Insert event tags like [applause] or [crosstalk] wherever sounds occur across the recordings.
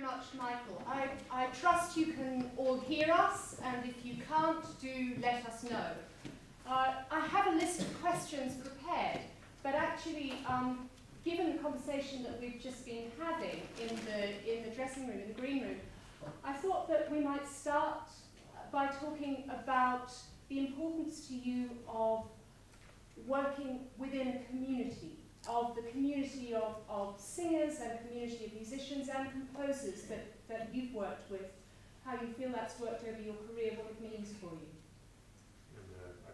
very much, Michael. I, I trust you can all hear us, and if you can't, do let us know. Uh, I have a list of questions prepared, but actually, um, given the conversation that we've just been having in the, in the dressing room, in the green room, I thought that we might start by talking about the importance to you of working within a community of the community of, of singers and community of musicians and composers that, that you've worked with, how you feel that's worked over your career, what it means for you. And, uh,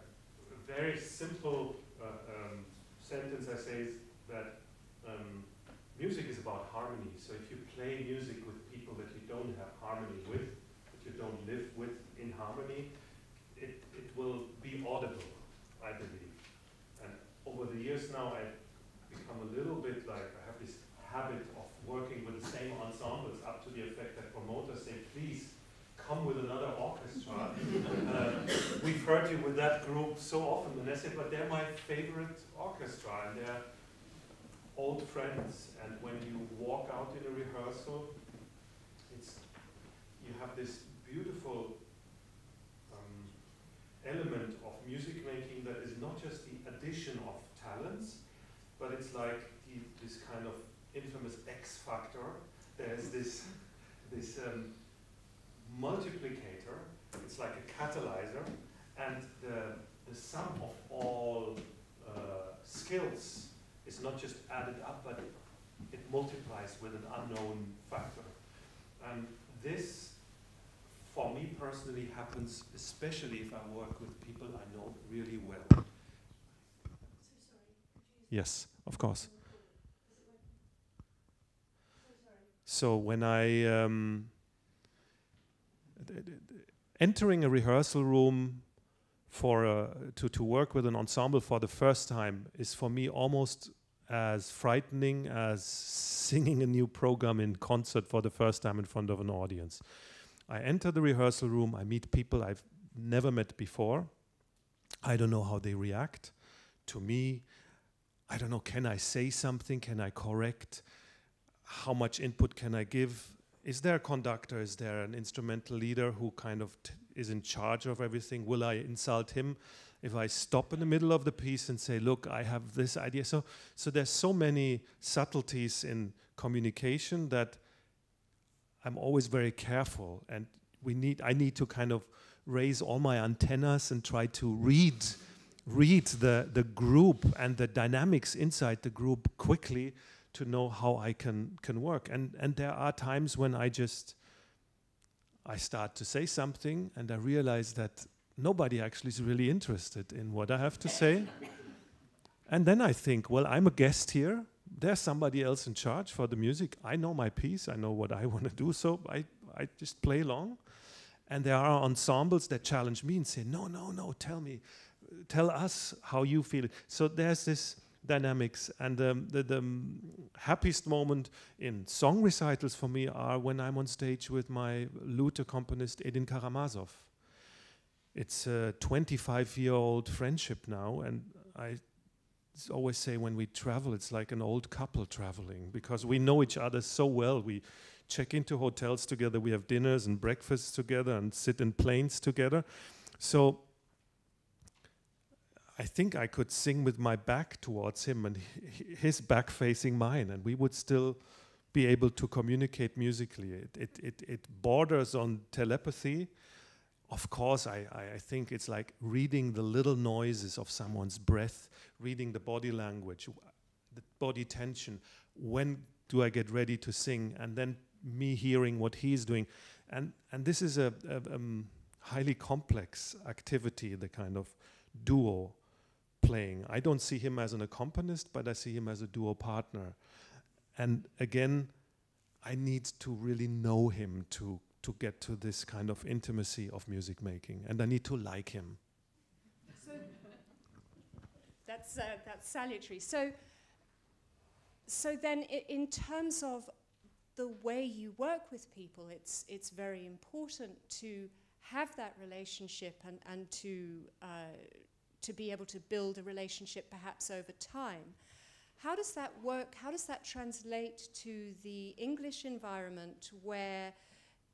a very simple uh, um, sentence I say is that um, music is about harmony. So if you play music with people that you don't have harmony with, that you don't live with in harmony, it, it will be audible, I believe. And over the years now, I've become a little bit like I have this habit of working with the same ensembles up to the effect that promoters say, please come with another orchestra. [laughs] uh, we've heard you with that group so often, and I said, but they're my favorite orchestra, and they're old friends. And when you walk out in a rehearsal, it's you have this beautiful um, element of music making that is not just the addition of talents, but it's like the, this kind of infamous X factor. There's this, this um, multiplicator, it's like a catalyzer, and the, the sum of all uh, skills is not just added up, but it multiplies with an unknown factor. And this, for me personally, happens especially if I work with people I know really well. Yes, of course. So when I um, entering a rehearsal room for to to work with an ensemble for the first time is for me almost as frightening as singing a new program in concert for the first time in front of an audience. I enter the rehearsal room, I meet people I've never met before. I don't know how they react to me. I don't know, can I say something? Can I correct? How much input can I give? Is there a conductor? Is there an instrumental leader who kind of is in charge of everything? Will I insult him if I stop in the middle of the piece and say, "Look, I have this idea"? So, so there's so many subtleties in communication that I'm always very careful, and we need. I need to kind of raise all my antennas and try to read read the, the group and the dynamics inside the group quickly to know how I can, can work. And, and there are times when I just, I start to say something and I realize that nobody actually is really interested in what I have to say. [laughs] and then I think, well, I'm a guest here. There's somebody else in charge for the music. I know my piece. I know what I [laughs] want to do. So I, I just play along. And there are ensembles that challenge me and say, no, no, no, tell me tell us how you feel. So there's this dynamics, and um, the, the um, happiest moment in song recitals for me are when I'm on stage with my lute accompanist Edin Karamazov. It's a 25-year-old friendship now, and I always say when we travel, it's like an old couple traveling because we know each other so well. We check into hotels together, we have dinners and breakfasts together, and sit in planes together. So I think I could sing with my back towards him and his back facing mine, and we would still be able to communicate musically. It, it, it, it borders on telepathy. Of course, I, I, think it's like reading the little noises of someone's breath, reading the body language, the body tension. When do I get ready to sing? And then me hearing what he's doing. And, and this is a, a um, highly complex activity, the kind of duo playing. I don't see him as an accompanist, but I see him as a duo partner. And again, I need to really know him to to get to this kind of intimacy of music making, and I need to like him. So that's uh, that's salutary. So so then, in terms of the way you work with people, it's it's very important to have that relationship and and to uh, to be able to build a relationship perhaps over time. How does that work? How does that translate to the English environment where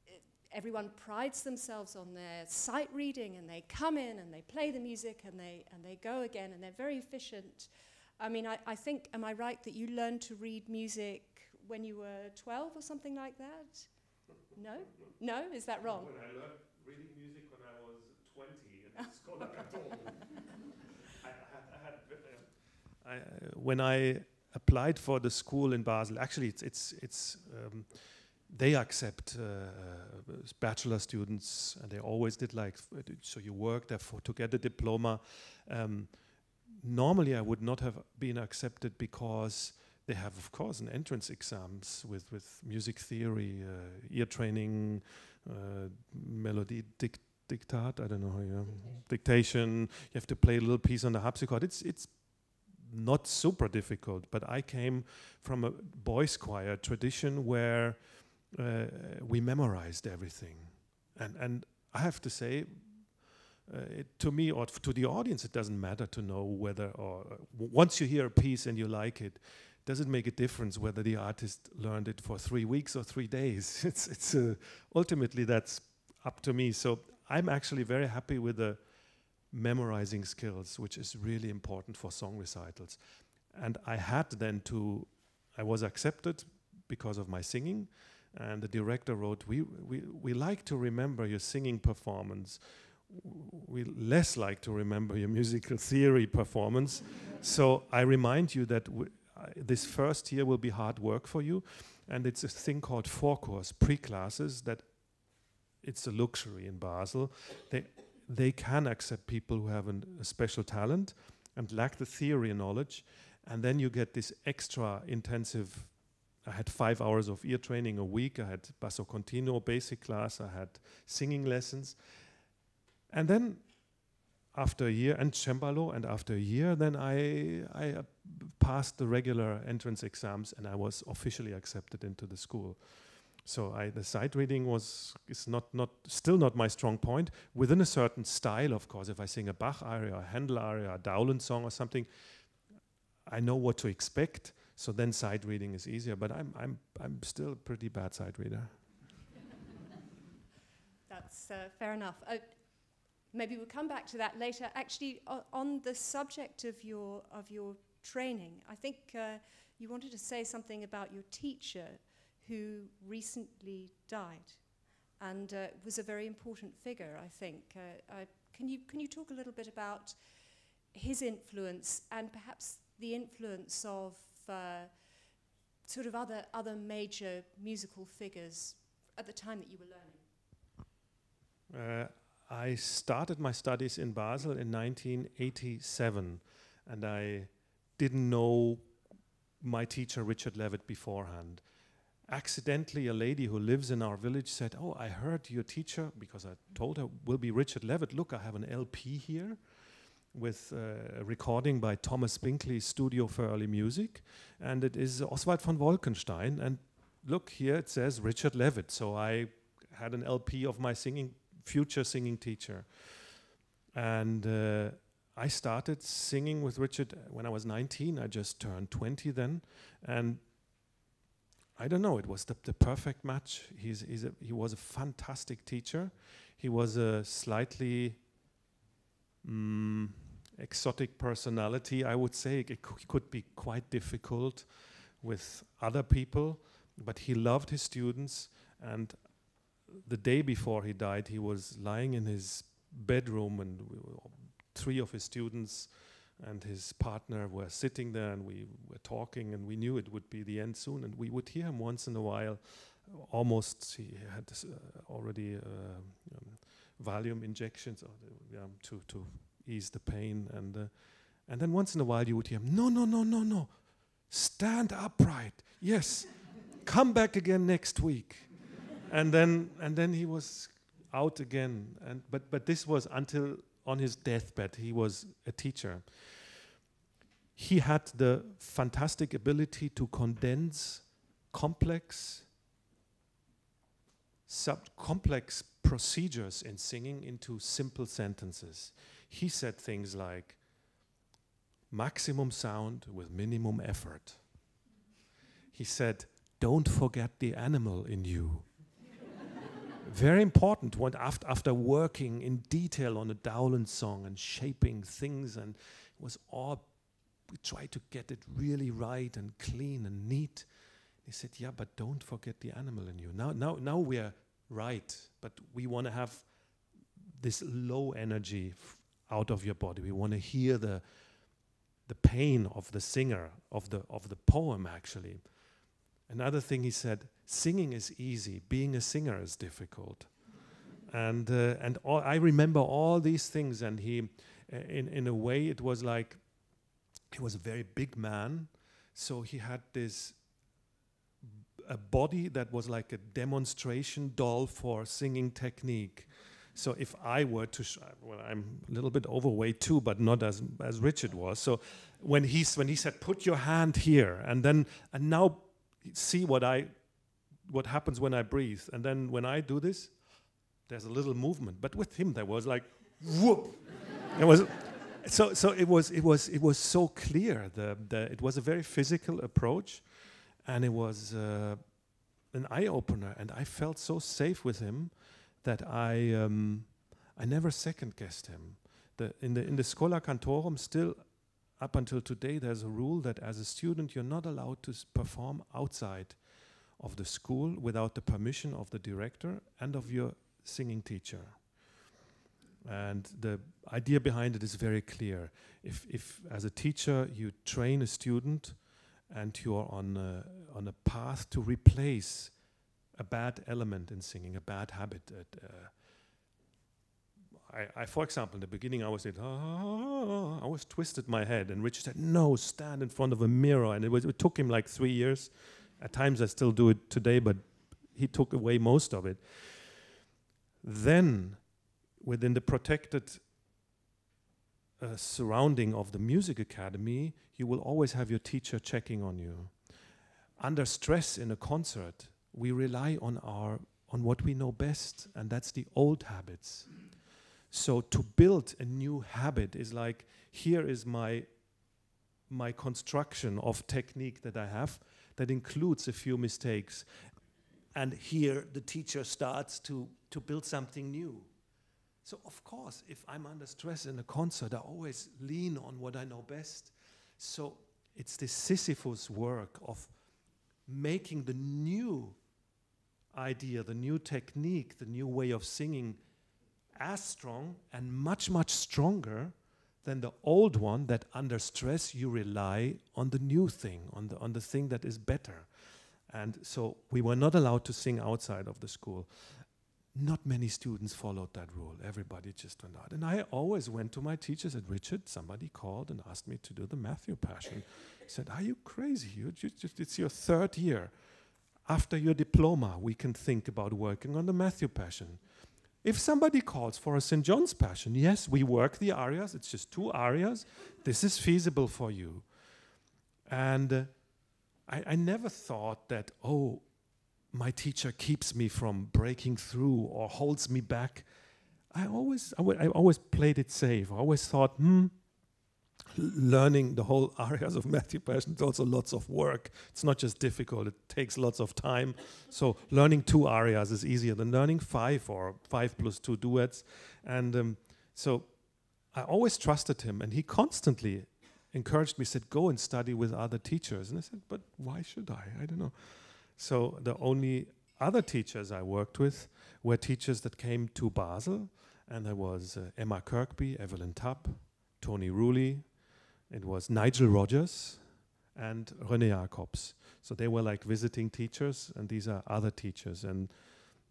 uh, everyone prides themselves on their sight reading and they come in and they play the music and they, and they go again and they're very efficient? I mean, I, I think, am I right that you learned to read music when you were 12 or something like that? No? No? Is that wrong? When I learned reading music when I was 20 in Schola Cantorum. I, I had, I, uh, when I applied for the school in Basel, actually it's, it's, it's um, they accept uh, bachelor students and they always did like, so you work there for, to get a diploma. Um, normally I would not have been accepted because they have, of course, an entrance exams with, with music theory, uh, ear training, uh, melody dic dictat, I don't know, yeah, dictation. You have to play a little piece on the harpsichord. It's, it's not super difficult, but I came from a boys' choir tradition where uh, we memorized everything. And, and I have to say, uh, it, to me or to the audience, it doesn't matter to know whether or uh, once you hear a piece and you like it, does it make a difference whether the artist learned it for three weeks or three days? [laughs] it's it's uh, ultimately that's up to me. So I'm actually very happy with the memorizing skills, which is really important for song recitals. And I had then to, I was accepted because of my singing, and the director wrote, "We we we like to remember your singing performance." we less like to remember your musical theory performance. so I remind you that this first year will be hard work for you. And it's a thing called four course pre-classes, that it's a luxury in Basel. They, they can accept people who have an, a special talent and lack the theory knowledge. And then you get this extra intensive I had five hours of ear training a week. I had basso continuo basic class. I had singing lessons. And then after a year, and cembalo, and after a year, then I, I passed the regular entrance exams and I was officially accepted into the school. So I, the sight reading was is not not still not my strong point. Within a certain style, of course, if I sing a Bach aria, a Handel aria, a Dowland song or something, I know what to expect. So then sight reading is easier. But I'm I'm I'm still a pretty bad sight reader. [laughs] That's uh, fair enough. Uh, maybe we'll come back to that later. Actually, on the subject of your of your training, I think uh, you wanted to say something about your teacher who recently died, and uh, was a very important figure. I think. Uh, can you can you talk a little bit about his influence and perhaps the influence of uh, sort of other other major musical figures at the time that you were learning? Uh, I started my studies in Basel in 1987, and I didn't know my teacher Richard Levitt beforehand. Accidentally, a lady who lives in our village said, "Oh, I heard your teacher because I told her will be Richard Levitt. Look, I have an LP here." with uh, a recording by Thomas Binkley, Studio for Early Music, and it is Oswald von Wolkenstein. And look here, it says Richard Levitt. So I had an LP of my singing future singing teacher. And uh, I started singing with Richard when I was 19. I just turned 20 then. And I don't know, it was the, the perfect match. He's, he's a, he was a fantastic teacher. He was a slightly mm, exotic personality, I would say. It could be quite difficult with other people, but he loved his students. And the day before he died, he was lying in his bedroom, and three of his students and his partner were sitting there, and we were talking, and we knew it would be the end soon, and we would hear him once in a while. Almost, he had uh, already uh, um, Valium injections uh, to to ease the pain, and uh, and then once in a while you would hear him, no, no, no, no, no, stand upright, yes, come back again next week and then and then he was out again. And but but this was until on his deathbed. He was a teacher. He had the fantastic ability to condense complex sub complex procedures in singing into simple sentences. He said things like maximum sound with minimum effort. He said, Don't forget the animal in you. [laughs] Very important one after, after working in detail on a Dowland song and shaping things, and it was all, we tried to get it really right and clean and neat. He said, Yeah, but don't forget the animal in you. Now, now, now we're right, but we want to have this low energy out of your body. We want to hear the, the pain of the singer, of the, of the poem, actually. Another thing he said singing is easy, being a singer is difficult. and uh, and all, I remember all these things, and he, uh, in, in a way, it was like he was a very big man, so he had this a body that was like a demonstration doll for singing technique. So if I were to, well, I'm a little bit overweight too, but not as as Richard was. So when he when he said, "Put your hand here," and then and now see what I what happens when I breathe, and then when I do this, there's a little movement. But with him, there was like, whoop. it was so so it was it was it was so clear. The, the it was a very physical approach, and it was uh, an eye opener. And I felt so safe with him that I um, I never second guessed him. The, in the in the Schola Cantorum, still up until today, there's a rule that as a student, you're not allowed to perform outside of the school without the permission of the director and of your singing teacher. And the idea behind it is very clear. If, if as a teacher you train a student and you're on a, on a path to replace a bad element in singing, a bad habit, uh, I, I, for example, in the beginning, I was saying, ah, I was twisted my head, and Richard said, "No, stand in front of a mirror." And it, was, it took him like three years. At times, I still do it today, but he took away most of it. Then, within the protected uh, surrounding of the music academy, you will always have your teacher checking on you. Under stress in a concert, we rely on our on what we know best, and that's the old habits. So to build a new habit is like here is my my construction of technique that I have that includes a few mistakes. And here the teacher starts to, to build something new. So, of course, if I'm under stress in a concert, I always lean on what I know best. So, it's this Sisyphus work of making the new idea, the new technique, the new way of singing as strong and much, much stronger than the old one that under stress you rely on the new thing, on the, on the thing that is better. And so we were not allowed to sing outside of the school. Not many students followed that rule. Everybody just went out. And I always went to my teachers at Richard. Somebody called and asked me to do the Matthew Passion. He said, Are you crazy? You just, it's your third year. After your diploma, we can think about working on the Matthew Passion. If somebody calls for a St. John's Passion, yes, we work the arias, it's just two arias. This is feasible for you. And uh, I, I never thought that, oh, my teacher keeps me from breaking through or holds me back. I always, I always played it safe. I always thought, hmm, learning the whole [laughs] arias of Matthew Passion is also lots of work. It's not just difficult, it takes lots of time. So learning two arias is easier than learning five or five plus two duets. And um, so I always trusted him, and he constantly encouraged me, said, Go and study with other teachers. And I said, But why should I? I don't know. So the only other teachers I worked with were teachers that came to Basel, and there was uh, Emma Kirkby, Evelyn Tubb, Tony Rooley, it was Nigel Rogers and René Jacobs. So they were like visiting teachers, and these are other teachers. And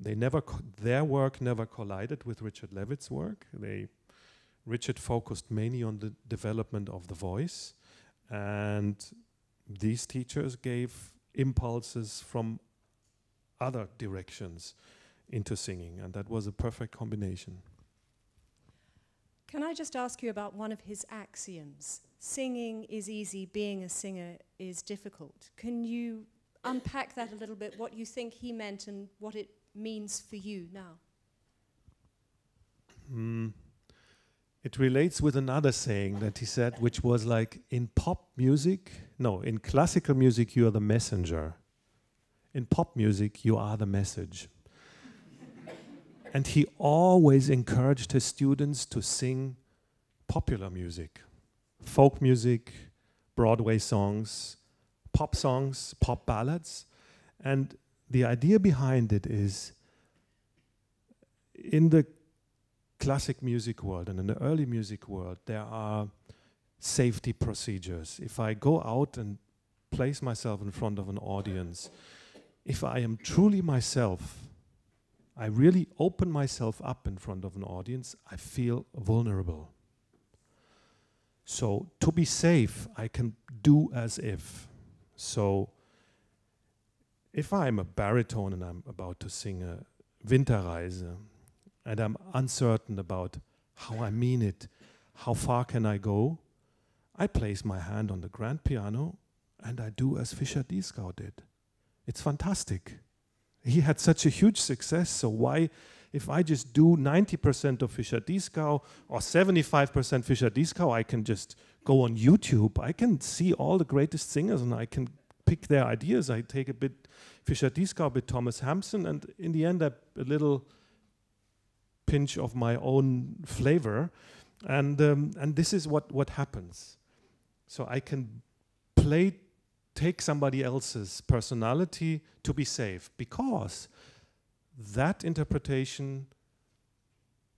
they never their work never collided with Richard Levitt's work. They Richard focused mainly on the development of the voice, and these teachers gave impulses from other directions into singing, and that was a perfect combination. Can I just ask you about one of his axioms? Singing is easy, being a singer is difficult. Can you unpack that a little bit, what you think he meant and what it means for you now? Mm. It relates with another saying that he said, which was like in pop music, no, in classical music, you are the messenger. In pop music, you are the message. and he always encouraged his students to sing popular music, folk music, Broadway songs, pop songs, pop ballads. And the idea behind it is in the classic music world and in the early music world, there are safety procedures. If I go out and place myself in front of an audience, if I am truly myself, I really open myself up in front of an audience, I feel vulnerable. So to be safe, I can do as if. So if I'm a baritone and I'm about to sing a Winterreise and I'm uncertain about how I mean it, how far can I go, I place my hand on the grand piano and I do as Fischer Dieskau did. It's fantastic. He had such a huge success, so why if I just do 90% of Fischer Dieskau or 75% Fischer Dieskau, I can just go on YouTube. I can see all the greatest singers and I can pick their ideas. I take a bit Fischer Dieskau, a bit Thomas Hampson, and in the end, a little pinch of my own flavor. And, um, and this is what, what happens. So I can play, take somebody else's personality to be safe because that interpretation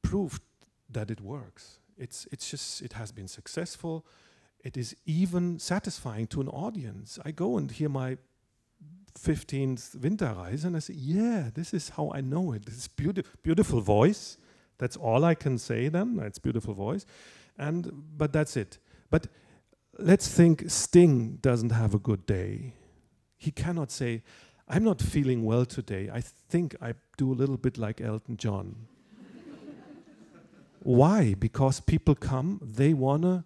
proved that it works. It's, it's just, it has been successful. It is even satisfying to an audience. I go and hear my 15th Winterreise and I say, yeah, this is how I know it. This beauti beautiful voice. That's all I can say then. It's beautiful voice. And, but that's it. But let's think Sting doesn't have a good day. He cannot say, I'm not feeling well today. I think I do a little bit like Elton John. [laughs] Why? Because people come, they want to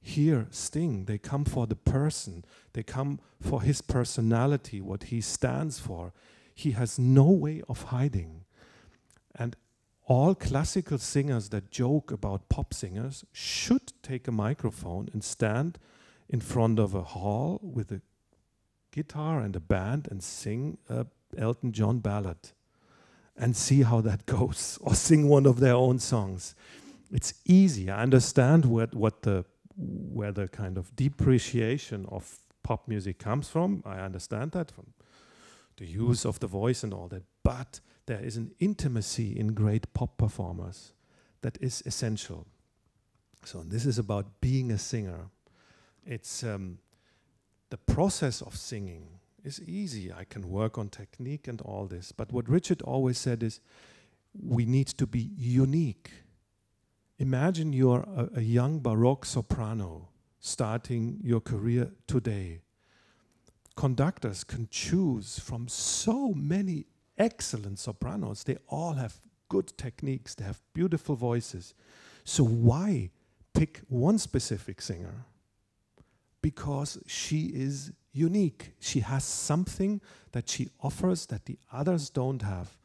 hear Sting. They come for the person, they come for his personality, what he stands for. He has no way of hiding. And all classical singers that joke about pop singers should take a microphone and stand in front of a hall with a guitar and a band and sing a Elton John ballad and see how that [laughs] goes or sing one of their own songs. It's easy. I understand what, what the where the kind of depreciation of pop music comes from. I understand that from the use of the voice and all that. But there is an intimacy in great pop performers that is essential. So this is about being a singer. It's um, the process of singing is easy. I can work on technique and all this. But what Richard always said is we need to be unique. Imagine you're a, a young Baroque soprano starting your career today. Conductors can choose from so many excellent sopranos. They all have good techniques, they have beautiful voices. So, why pick one specific singer? because she is unique. She has something that she offers that the others don't have.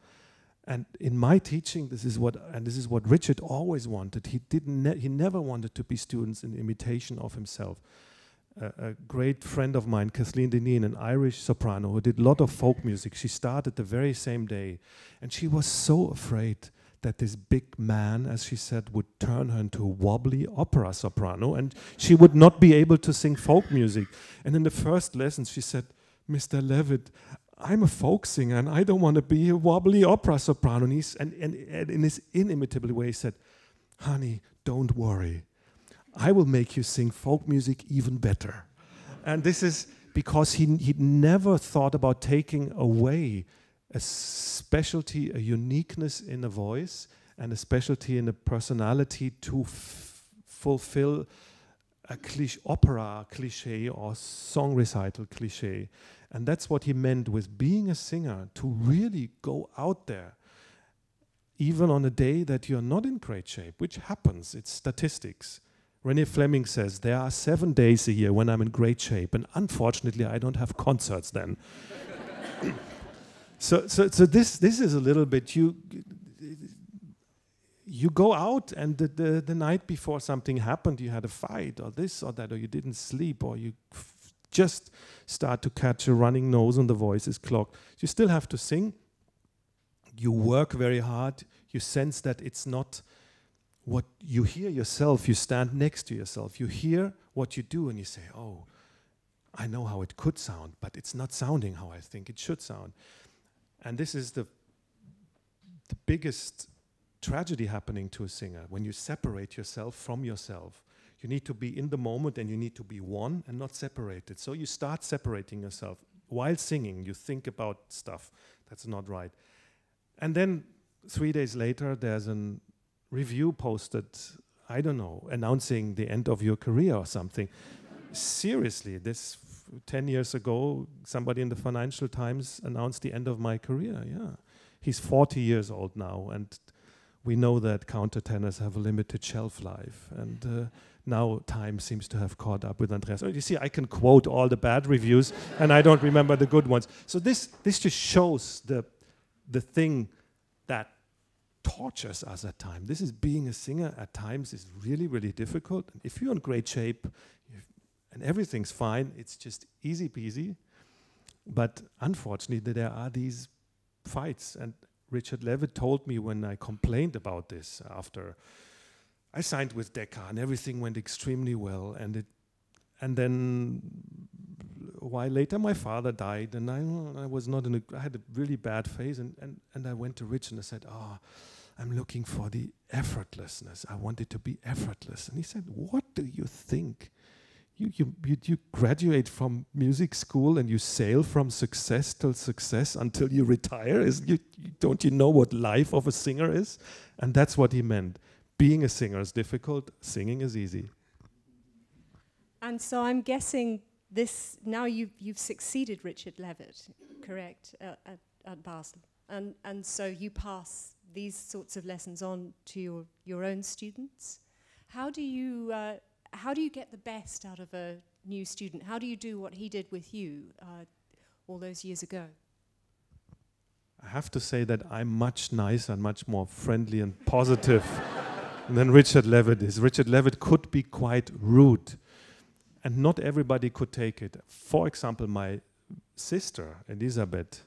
And in my teaching, this is what, and this is what Richard always wanted. He didn't, ne he never wanted to be students in imitation of himself. A great friend of mine, Kathleen Dineen, an Irish soprano who did a lot of folk music. She started the very same day, and she was so afraid that this big man, as she said, would turn her into a wobbly opera soprano and she would not be able to sing folk music. And in the first lesson, she said, Mr. Levitt, I'm a folk singer and I don't want to be a wobbly opera soprano. And, and, and in his inimitable way, he said, Honey, don't worry. I will make you sing folk music even better. And this is because he, he never thought about taking away a specialty, a uniqueness in a voice, and a specialty in a personality to fulfill a cliche, opera cliche or song recital cliche. And that's what he meant with being a singer, to really go out there, even on a day that you're not in great shape, which happens, it's statistics. Renee Fleming says, There are seven days a year when I'm in great shape, and unfortunately, I don't have concerts then. [coughs] so, so, so this, this is a little bit you. you go out and the, the, the night before something happened, you had a fight or this or that, or you didn't sleep, or you just start to catch a running nose and the voice is clogged. You still have to sing. You work very hard. You sense that it's not what you hear yourself. You stand next to yourself. You hear what you do and you say, oh, I know how it could sound, but it's not sounding how I think it should sound. And this is the, the biggest tragedy happening to a singer when you separate yourself from yourself. You need to be in the moment and you need to be one and not separated. So you start separating yourself. While singing, you think about stuff that's not right. And then three days later, there's a review posted, I don't know, announcing the end of your career or something. Seriously, this 10 years ago, somebody in the Financial Times announced the end of my career. Yeah. He's 40 years old now, and we know that countertenors have a limited shelf life. And uh, now time seems to have caught up with Andreas. You see, I can quote all the bad reviews, and I don't remember the good ones. So this, this just shows the, the thing that tortures us at times. This is being a singer at times is really, really difficult. And if you're in great shape and everything's fine, it's just easy peasy. But unfortunately, there are these fights. And Richard Levitt told me when I complained about this after I signed with Decca and everything went extremely well. And it, and then a while later, my father died, and I, I was not in a, I had a really bad phase, and, and, and I went to Rich and I said, oh, I'm looking for the effortlessness. I want it to be effortless. And he said, What do you think? You, you, you, you graduate from music school and you sail from success till success until you retire. Is you, don't you know what life of a singer is? And that's what he meant. Being a singer is difficult, singing is easy. And so I'm guessing this now you've, you've succeeded Richard Levitt, correct, uh, at, at Basel. And, and so you pass these sorts of lessons on to your, your own students. How do you uh, how do you get the best out of a new student? How do you do what he did with you uh, all those years ago? I have to say that I'm much nicer and much more friendly and positive [laughs] than Richard Levitt is. Richard Levitt could be quite rude, and not everybody could take it. For example, my sister, Elisabeth,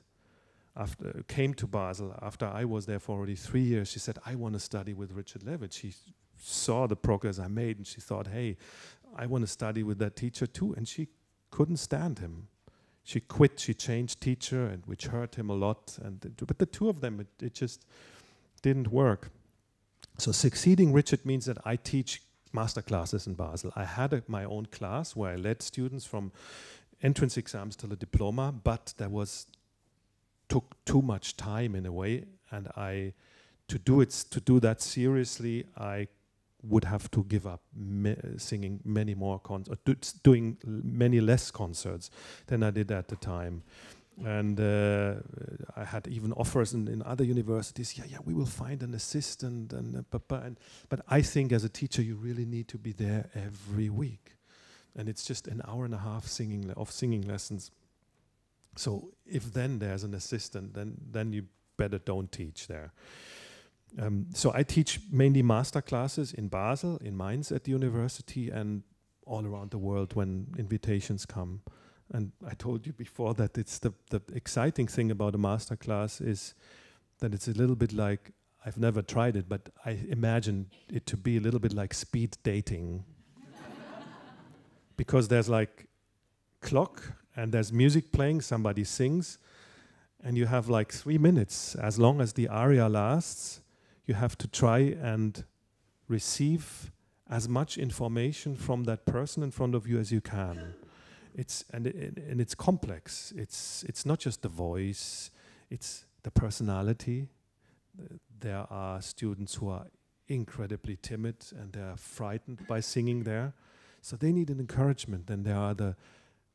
after came to Basel after I was there for already three years. She said, "I want to study with Richard Levitt." She saw the progress I made, and she thought, "Hey, I want to study with that teacher too." And she couldn't stand him. She quit. She changed teacher, and which hurt him a lot. And but the two of them, it, it just didn't work. So succeeding Richard means that I teach master classes in Basel. I had a, my own class where I led students from entrance exams to the diploma, but there was took too much time in a way, and I to do it to do that seriously, I would have to give up singing many more concerts, do doing many less concerts than I did at the time. And uh, I had even offers in, in, other universities. Yeah, yeah, we will find an assistant, and, uh, and but I think as a teacher, you really need to be there every week, and it's just an hour and a half singing of singing lessons so if then there's an assistant, then then you better don't teach there. Um, so I teach mainly master classes in Basel, in Mainz at the university, and all around the world when invitations come. And I told you before that it's the the exciting thing about a master class is that it's a little bit like I've never tried it, but I imagine it to be a little bit like speed dating. [laughs] because there's like clock and there's music playing, somebody sings, and you have like three minutes. As long as the aria lasts, you have to try and receive as much information from that person in front of you as you can. It's and and it's complex. It's it's not just the voice. It's the personality. There are students who are incredibly timid and they're frightened by singing there, so they need an encouragement. Then there are the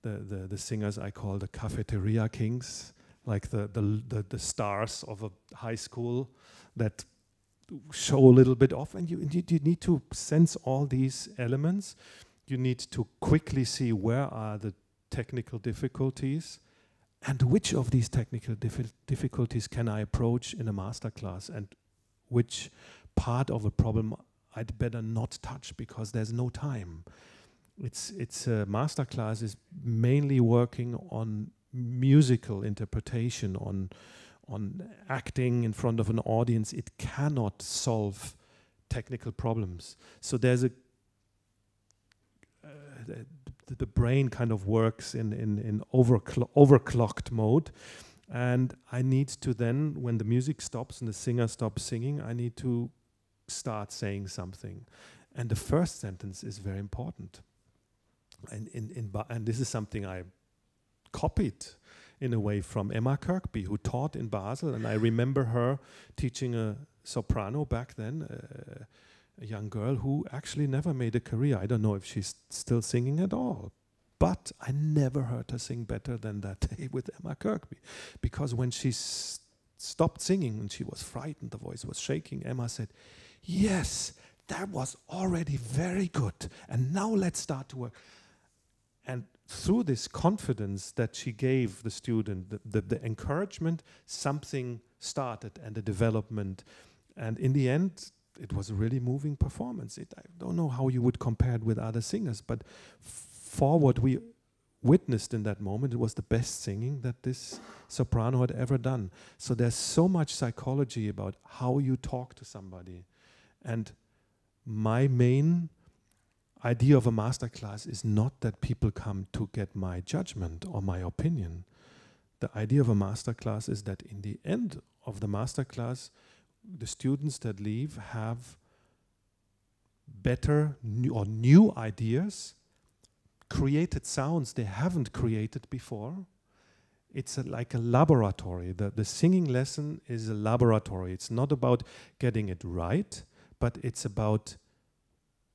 the, the, the singers I call the cafeteria kings, like the, the, the, the stars of a high school that show a little bit off. And you, you, you need to sense all these elements. You need to quickly see where are the technical difficulties and which of these technical difficulties can I approach in a master class and which part of a problem I'd better not touch because there's no time. It's it's a master class is mainly working on musical interpretation, on on acting in front of an audience. It cannot solve technical problems. So there's a uh, the, the, brain kind of works in in in overclo overclocked mode, and I need to then when the music stops and the singer stops singing, I need to start saying something, and the first sentence is very important. And in in and this is something I copied in a way from Emma Kirkby, who taught in Basel, and I remember her teaching a soprano back then, uh, a young girl who actually never made a career. I don't know if she's still singing at all, but I never heard her sing better than that day [laughs] with Emma Kirkby, because when she stopped singing and she was frightened, the voice was shaking. Emma said, "Yes." That was already very good. And now let's start to work. And through this confidence that she gave the student, the, the, the, encouragement, something started and the development. And in the end, it was a really moving performance. It, I don't know how you would compare it with other singers, but for what we witnessed in that moment, it was the best singing that this soprano had ever done. So there's so much psychology about how you talk to somebody. And my main idea of a masterclass is not that people come to get my judgment or my opinion. The idea of a masterclass is that in the end of the masterclass, the students that leave have better new or new ideas, created sounds they haven't created before. It's a, like a laboratory. The, the singing lesson is a laboratory. It's not about getting it right, but it's about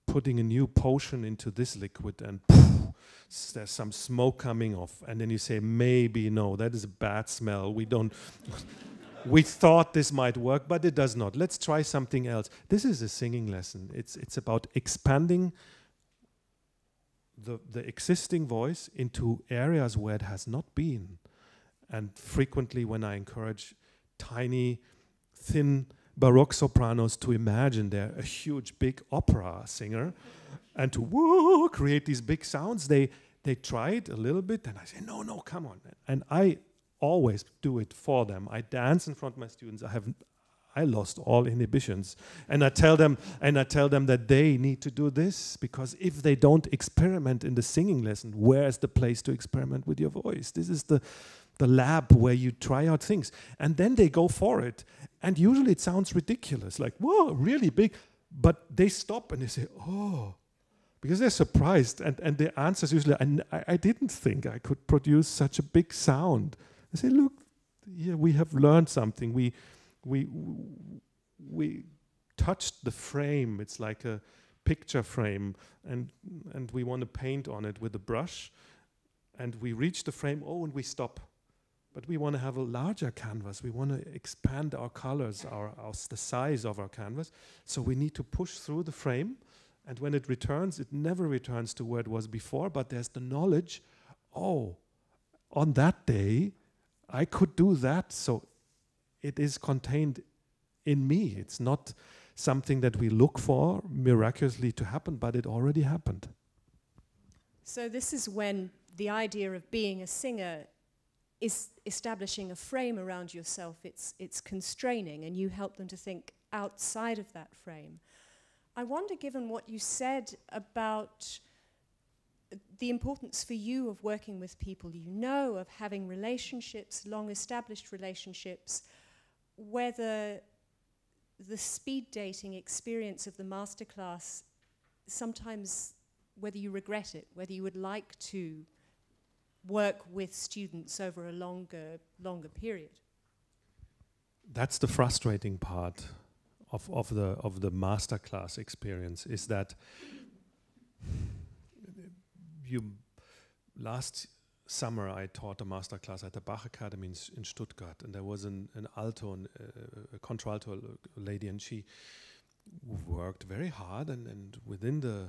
putting a new potion into this liquid and poof, there's some smoke coming off. And then you say maybe no that is a bad smell. We don't [laughs] we thought this might work but it does not. Let's try something else. This is a singing lesson. It's it's about expanding the the existing voice into areas where it has not been. And frequently when i encourage tiny thin Baroque sopranos to imagine they're a huge, big opera singer and to woo, create these big sounds. They, they tried a little bit, and I say, no, no, come on. And I always do it for them. I dance in front of my students. I have I lost all inhibitions. And I tell them and I tell them that they need to do this because if they don't experiment in the singing lesson, where is the place to experiment with your voice? This is the the lab where you try out things. And then they go for it. And usually it sounds ridiculous, like, whoa, really big. But they stop and they say, oh, because they're surprised. And, and the answer is usually, I, I didn't think I could produce such a big sound. I say, look, yeah, we have learned something. We, we, we touched the frame. It's like a picture frame. And, and we want to paint on it with a brush. And we reach the frame, oh, and we stop but we want to have a larger canvas. We want to expand our colors, our, our, the size of our canvas. So we need to push through the frame. And when it returns, it never returns to where it was before, but there's the knowledge oh, on that day, I could do that. So it is contained in me. It's not something that we look for miraculously to happen, but it already happened. So, this is when the idea of being a singer is establishing a frame around yourself, it's, it's constraining, and you help them to think outside of that frame. I wonder, given what you said about the importance for you of working with people you know, of having relationships, long established relationships, whether the speed dating experience of the masterclass sometimes whether you regret it, whether you would like to work with students over a longer, longer period. That's the frustrating part of, of the of the masterclass experience is that you last summer I taught a masterclass at the Bach Academy in, in Stuttgart, and there was an, an alto, an, uh, a contralto lady, and she worked very hard, and, and within the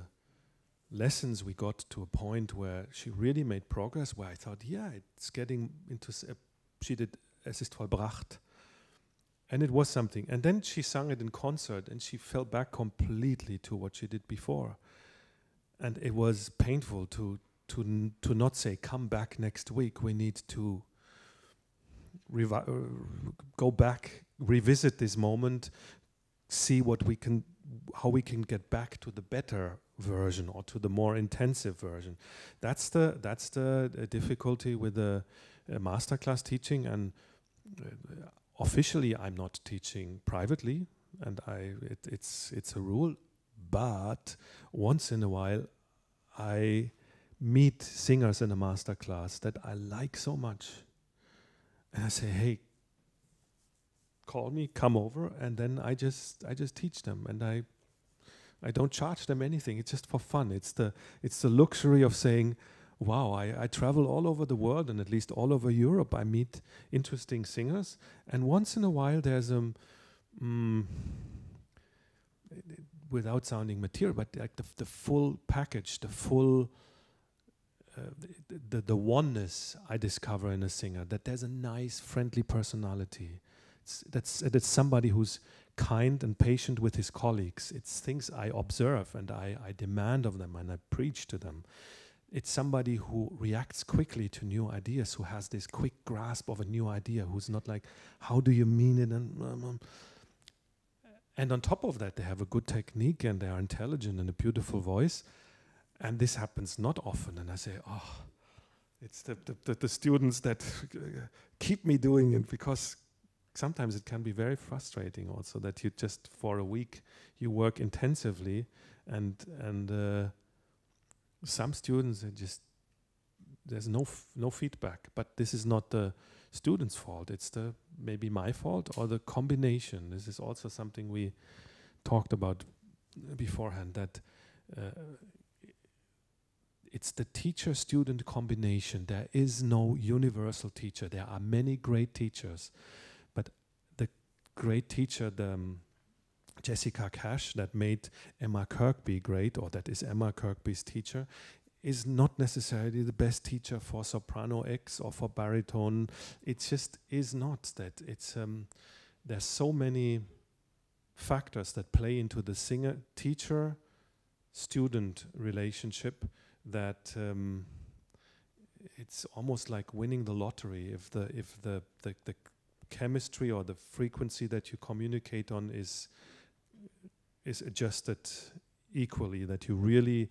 lessons we got to a point where she really made progress where I thought, yeah, it's getting into, uh, she did Es ist vollbracht. and it was something. And then she sang it in concert, and she fell back completely to what she did before. And it was painful to to to not say, "Come back next week. We need to uh, go back, revisit this moment, see what we can, how we can get back to the better version or to the more intensive version." That's the that's the difficulty with the uh, masterclass teaching and. Uh, officially I'm not teaching privately, and I it, it's it's a rule. But once in a while, I meet singers in a master class that I like so much, and I say, "Hey, call me, come over," and then I just I just teach them, and I I don't charge them anything. It's just for fun. It's the it's the luxury of saying wow, I, I, travel all over the world and at least all over Europe. I meet interesting singers, and once in a while there's a, um, mm, without sounding material, but like the, the full package, the full, uh, the, the, the oneness I discover in a singer. That there's a nice, friendly personality. It's, that's that's somebody who's kind and patient with his colleagues. It's things I observe and I, I demand of them and I preach to them it's somebody who reacts quickly to new ideas, who has this quick grasp of a new idea, who's not like, how do you mean it? And, um, um. and on top of that, they have a good technique and they are intelligent and a beautiful voice. And this happens not often. And I say, oh, it's the, the, the, the students that keep me doing it because sometimes it can be very frustrating also that you just for a week you work intensively and and uh, some students just there's no no feedback. But this is not the student's fault. It's the maybe my fault or the combination. This is also something we talked about beforehand that uh, it's the teacher student combination. There is no universal teacher. There are many great teachers great teacher the um, Jessica Cash, that made Emma Kirkby great, or that is Emma Kirkby's teacher, is not necessarily the best teacher for soprano X or for baritone. It just is not that. It's um, there's so many factors that play into the singer teacher student relationship that um, it's almost like winning the lottery if the if the, the the chemistry or the frequency that you communicate on is is adjusted equally, that you really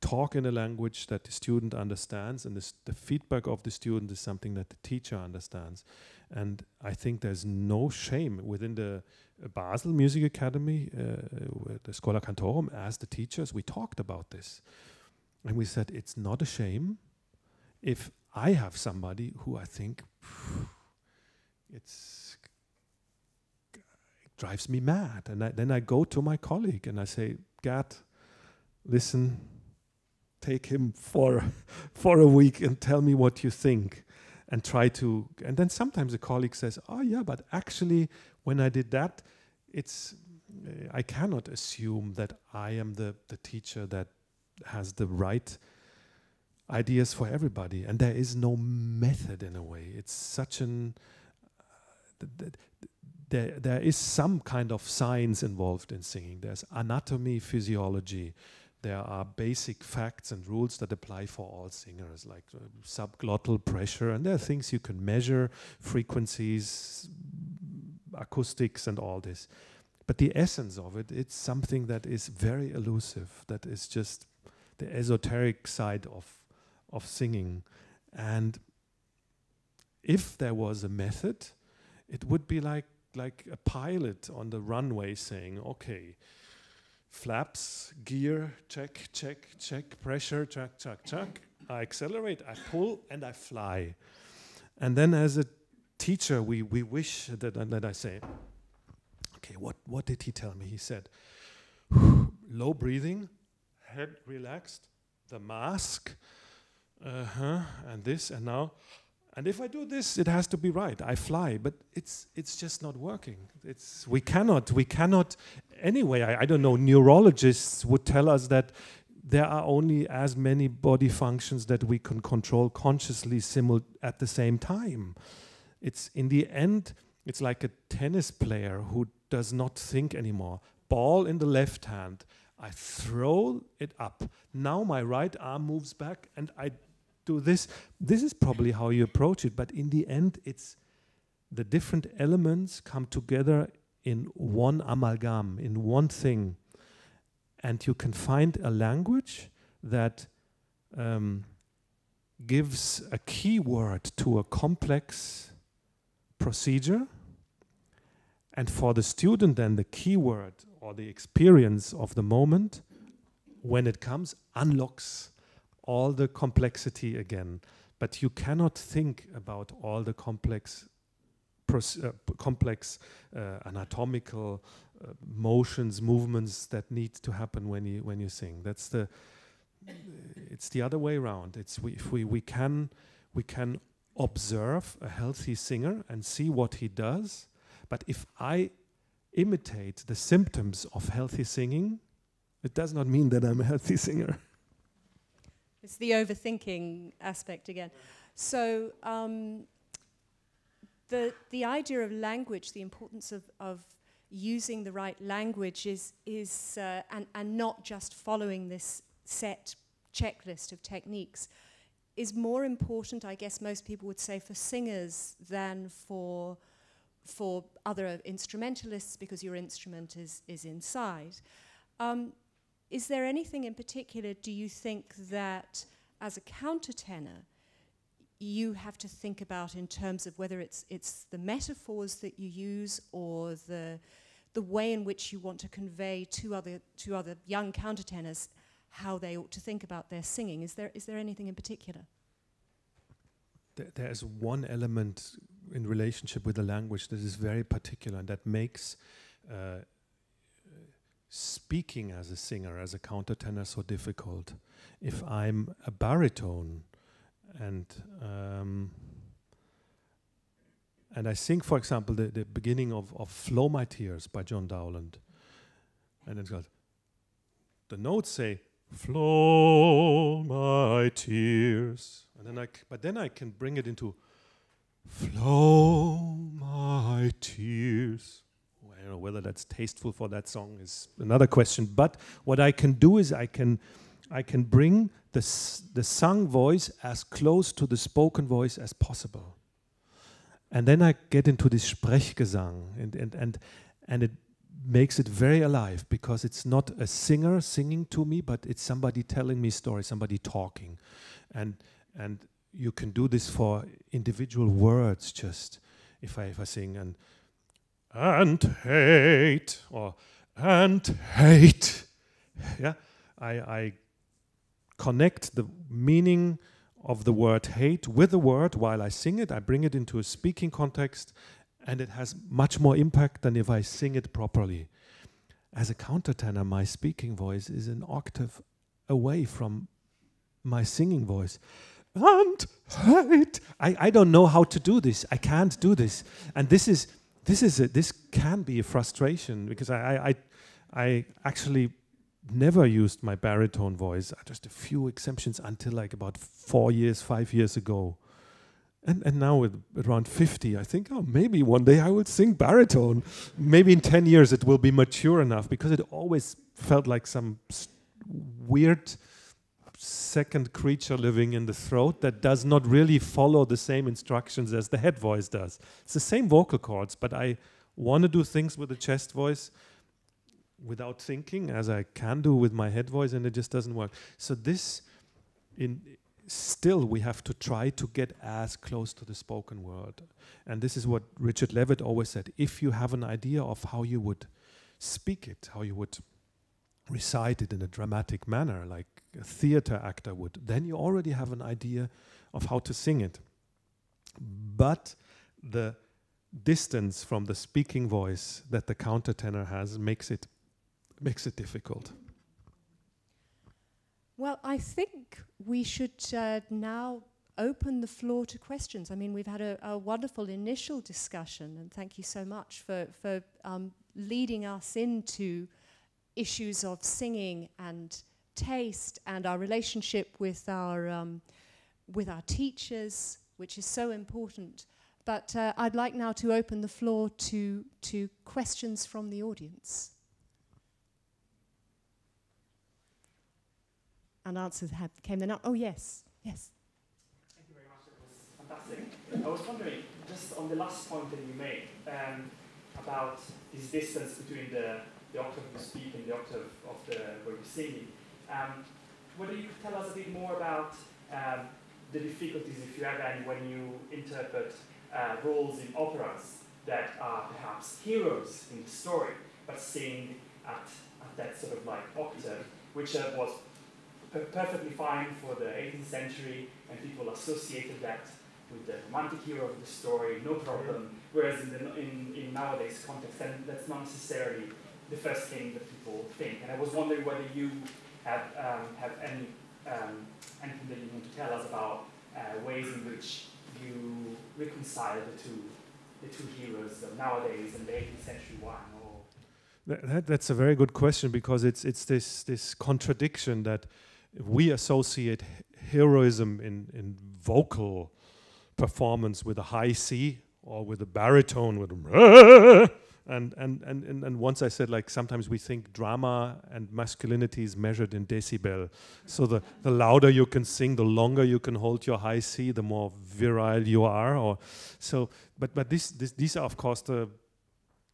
talk in a language that the student understands, and the feedback of the student is something that the teacher understands. And I think there's no shame within the uh, Basel Music Academy, uh, the Schola Cantorum, as the teachers, we talked about this. And we said it's not a shame if I have somebody who I think it's drives me mad. And I, then I go to my colleague and I say, Gerd, listen, take him for, [laughs] for a week and tell me what you think. And try to, and then sometimes a colleague says, Oh, yeah, but actually, when I did that, it's, uh, I cannot assume that I am the, the teacher that has the right ideas for everybody. And there is no method in a way. It's such an, there, there is some kind of science involved in singing. There's anatomy, physiology. There are basic facts and rules that apply for all singers, like uh, subglottal pressure, and there are things you can measure, frequencies, acoustics, and all this. But the essence of it, it's something that is very elusive, that is just the esoteric side of, of singing. And if there was a method, it would be like like a pilot on the runway saying, okay, flaps, gear, check, check, check, pressure, check, check, check. I accelerate, I pull, and I fly. And then as a teacher, we, we wish that, that I say, okay, what, what did he tell me? He said, low breathing, head relaxed, the mask, uh-huh, and this, and now and if I do this, it has to be right. I fly, but it's it's just not working. It's we cannot we cannot anyway. I, I don't know. Neurologists would tell us that there are only as many body functions that we can control consciously at the same time. It's in the end it's like a tennis player who does not think anymore. Ball in the left hand. I throw it up. Now my right arm moves back and I do this. This is probably how you approach it, but in the end, it's the different elements come together in one amalgam, in one thing. And you can find a language that um, gives a keyword to a complex procedure. And for the student, then the keyword or the experience of the moment, when it comes, unlocks all the complexity again. But you cannot think about all the complex, uh, complex uh, anatomical uh, motions, movements that need to happen when you when you sing. That's the. It's the other way around. It's we, if we we can we can observe a healthy singer and see what he does. But if I imitate the symptoms of healthy singing, it does not mean that I'm a healthy singer. It's the overthinking aspect again. So um, the the idea of language, the importance of, of using the right language is is uh, and and not just following this set checklist of techniques is more important, I guess most people would say, for singers than for for other instrumentalists because your instrument is is inside. Um, is there anything in particular, do you think, that as a countertenor you have to think about in terms of whether it's, it's the metaphors that you use or the, the way in which you want to convey to other, to other young countertenors how they ought to think about their singing? Is there, is there anything in particular? there's one element in relationship with the language that is very particular and that makes uh, speaking as a singer, as a countertenor, so difficult. If I'm a baritone and um, and I sing, for example, the, the beginning of, of Flow My Tears by John Dowland, and it's got the notes say flow my tears, and then I but then I can bring it into flow my tears don't know whether that's tasteful for that song is another question. But what I can do is I can I can bring the the sung voice as close to the spoken voice as possible. And then I get into this Sprechgesang and and and and it makes it very alive because it's not a singer singing to me, but it's somebody telling me stories, somebody talking. And and you can do this for individual words just if I if I sing and and hate or and hate. Yeah, I, I connect the meaning of the word hate with the word while I sing it. I bring it into a speaking context, and it has much more impact than if I sing it properly. As a countertenor, my speaking voice is an octave away from my singing voice. And hate. I, I don't know how to do this. I can't do this. And this is this is a, this can be a frustration because I, I, I actually never used my baritone voice. Uh, just a few exemptions until like about four years, five years ago. And, and now with around 50, I think, oh, maybe one day I will sing baritone. maybe in 10 years it will be mature enough because it always felt like some weird second creature living in the throat that does not really follow the same instructions as the head voice does. It's the same vocal cords, but I want to do things with the chest voice without thinking, as I can do with my head voice, and it just doesn't work. So this, in still, we have to try to get as close to the spoken word, and this is what Richard Levitt always said: if you have an idea of how you would speak it, how you would recite it in a dramatic manner, like a theater actor would, then you already have an idea of how to sing it. But the distance from the speaking voice that the countertenor has makes it makes it difficult. Well, I think we should uh, now open the floor to questions. I mean, we've had a, a, wonderful initial discussion, and thank you so much for, for um, leading us into issues of singing and taste and our relationship with our, um, with our teachers, which is so important. But uh, I'd like now to open the floor to, to questions from the audience. And answers have, came then. Oh, yes, yes. Thank you very much. It was fantastic. I was wondering, just on the last point that you made um, about this distance between the, the octave you speak and the octave of the where you're singing, um, whether you could tell us a bit more about um, the difficulties, if you have any, when you interpret uh, roles in operas that are perhaps heroes in the story, but sing at, at that sort of like octave, which uh, was perfectly fine for the 18th century, and people associated that with the romantic hero of the story, no problem. Whereas in, the, in, in nowadays context, then that's not necessarily the first thing that people think. And I was wondering whether you have, um, have any, um, anything that you want to tell us about uh, ways in which you reconcile the two, the two heroes of nowadays and the 18th century one. That, that, that's a very good question because it's, it's this, this contradiction that we associate heroism in, in vocal performance with a high C or with a baritone with a [laughs] and, and, and, and, and once I said like sometimes we think drama and masculinity is measured in decibel. So the, the louder you can sing, the longer you can hold your high C, the more virile you are. Or so but but this, this these are of course the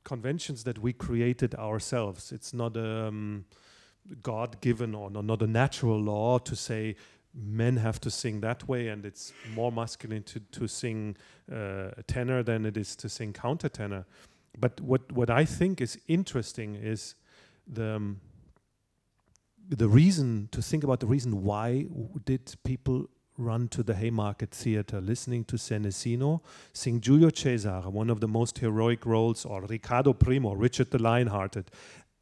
conventions that we created ourselves. It's not um, God given or no, not a natural law to say men have to sing that way and it's more masculine to, to sing uh, tenor than it is to sing countertenor. But what, what I think is interesting is the, um, the reason to think about the reason why did people run to the Haymarket Theatre listening to Senesino sing Giulio Cesare, one of the most heroic roles, or Riccardo Primo, Richard the Lionhearted,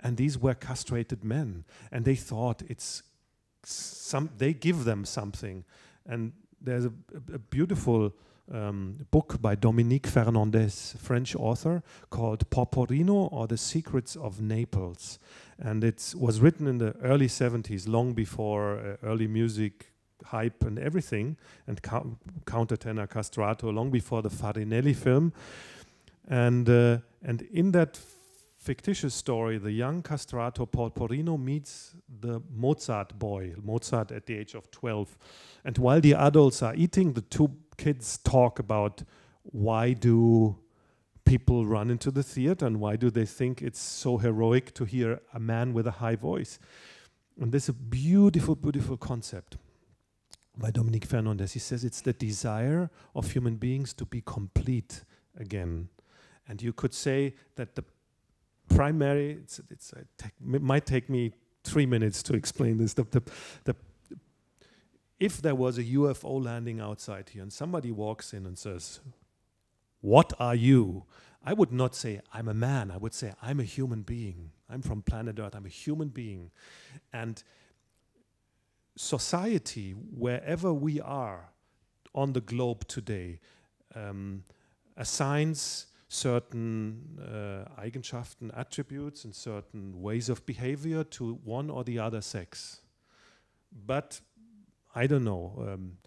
and these were castrated men and they thought it's some they give them something. And there's a, a beautiful um, book by Dominique Fernandez, French author, called Porporino or the Secrets of Naples. And it was written in the early 70s, long before uh, early music hype and everything, and countertenor castrato, long before the Farinelli film. And, uh, and in that fictitious story, the young castrato Porporino meets the Mozart boy, Mozart at the age of 12. And while the adults are eating, the two kids talk about why do people run into the theater and why do they think it's so heroic to hear a man with a high voice. And this is a beautiful, beautiful concept by Dominique Fernandez. He says it's the desire of human beings to be complete again. And you could say that the primary, it's, it's it might take me three minutes to explain this. The, the, the, if there was a UFO landing outside here and somebody walks in and says, What are you? I would not say, I'm a man. I would say, I'm a human being. I'm from planet Earth. I'm a human being. And society, wherever we are on the globe today, um, assigns certain uh, Eigenschaften, attributes, and certain ways of behavior to one or the other sex. But I don't know, um,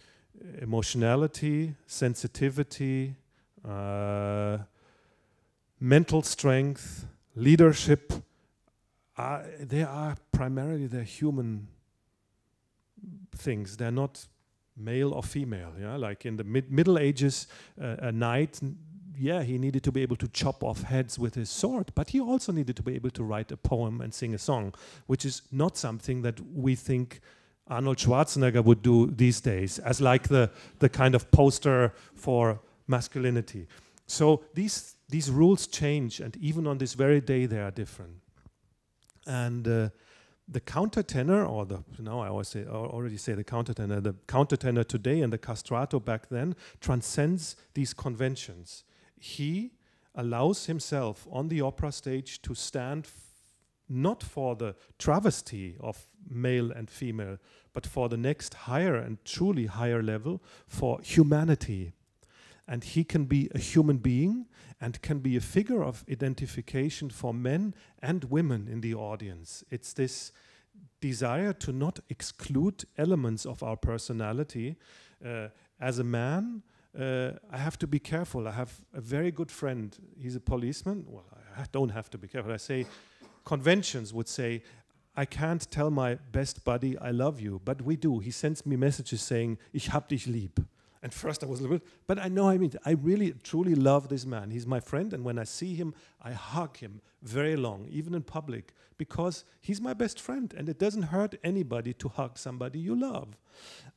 emotionality, sensitivity, uh, mental strength, leadership, are, they are primarily they're human things. They're not male or female. Yeah, like in the mid Middle Ages, uh, a knight yeah, he needed to be able to chop off heads with his sword, but he also needed to be able to write a poem and sing a song, which is not something that we think Arnold Schwarzenegger would do these days as like the, the kind of poster for masculinity. So these, these rules change, and even on this very day, they are different. And uh, the countertenor, or the know, I always say, already say the countertenor, the countertenor today and the castrato back then transcends these conventions he allows himself on the opera stage to stand not for the travesty of male and female, but for the next higher and truly higher level for humanity. And he can be a human being and can be a figure of identification for men and women in the audience. It's this desire to not exclude elements of our personality. Uh, as a man, uh, I have to be careful. I have a very good friend. He's a policeman. Well, I don't have to be careful. I say conventions would say, I can't tell my best buddy I love you, but we do. He sends me messages saying, Ich hab dich lieb. And first I was a little bit, but I know I mean, I really truly love this man. He's my friend, and when I see him, I hug him very long, even in public, because he's my best friend, and it doesn't hurt anybody to hug somebody you love.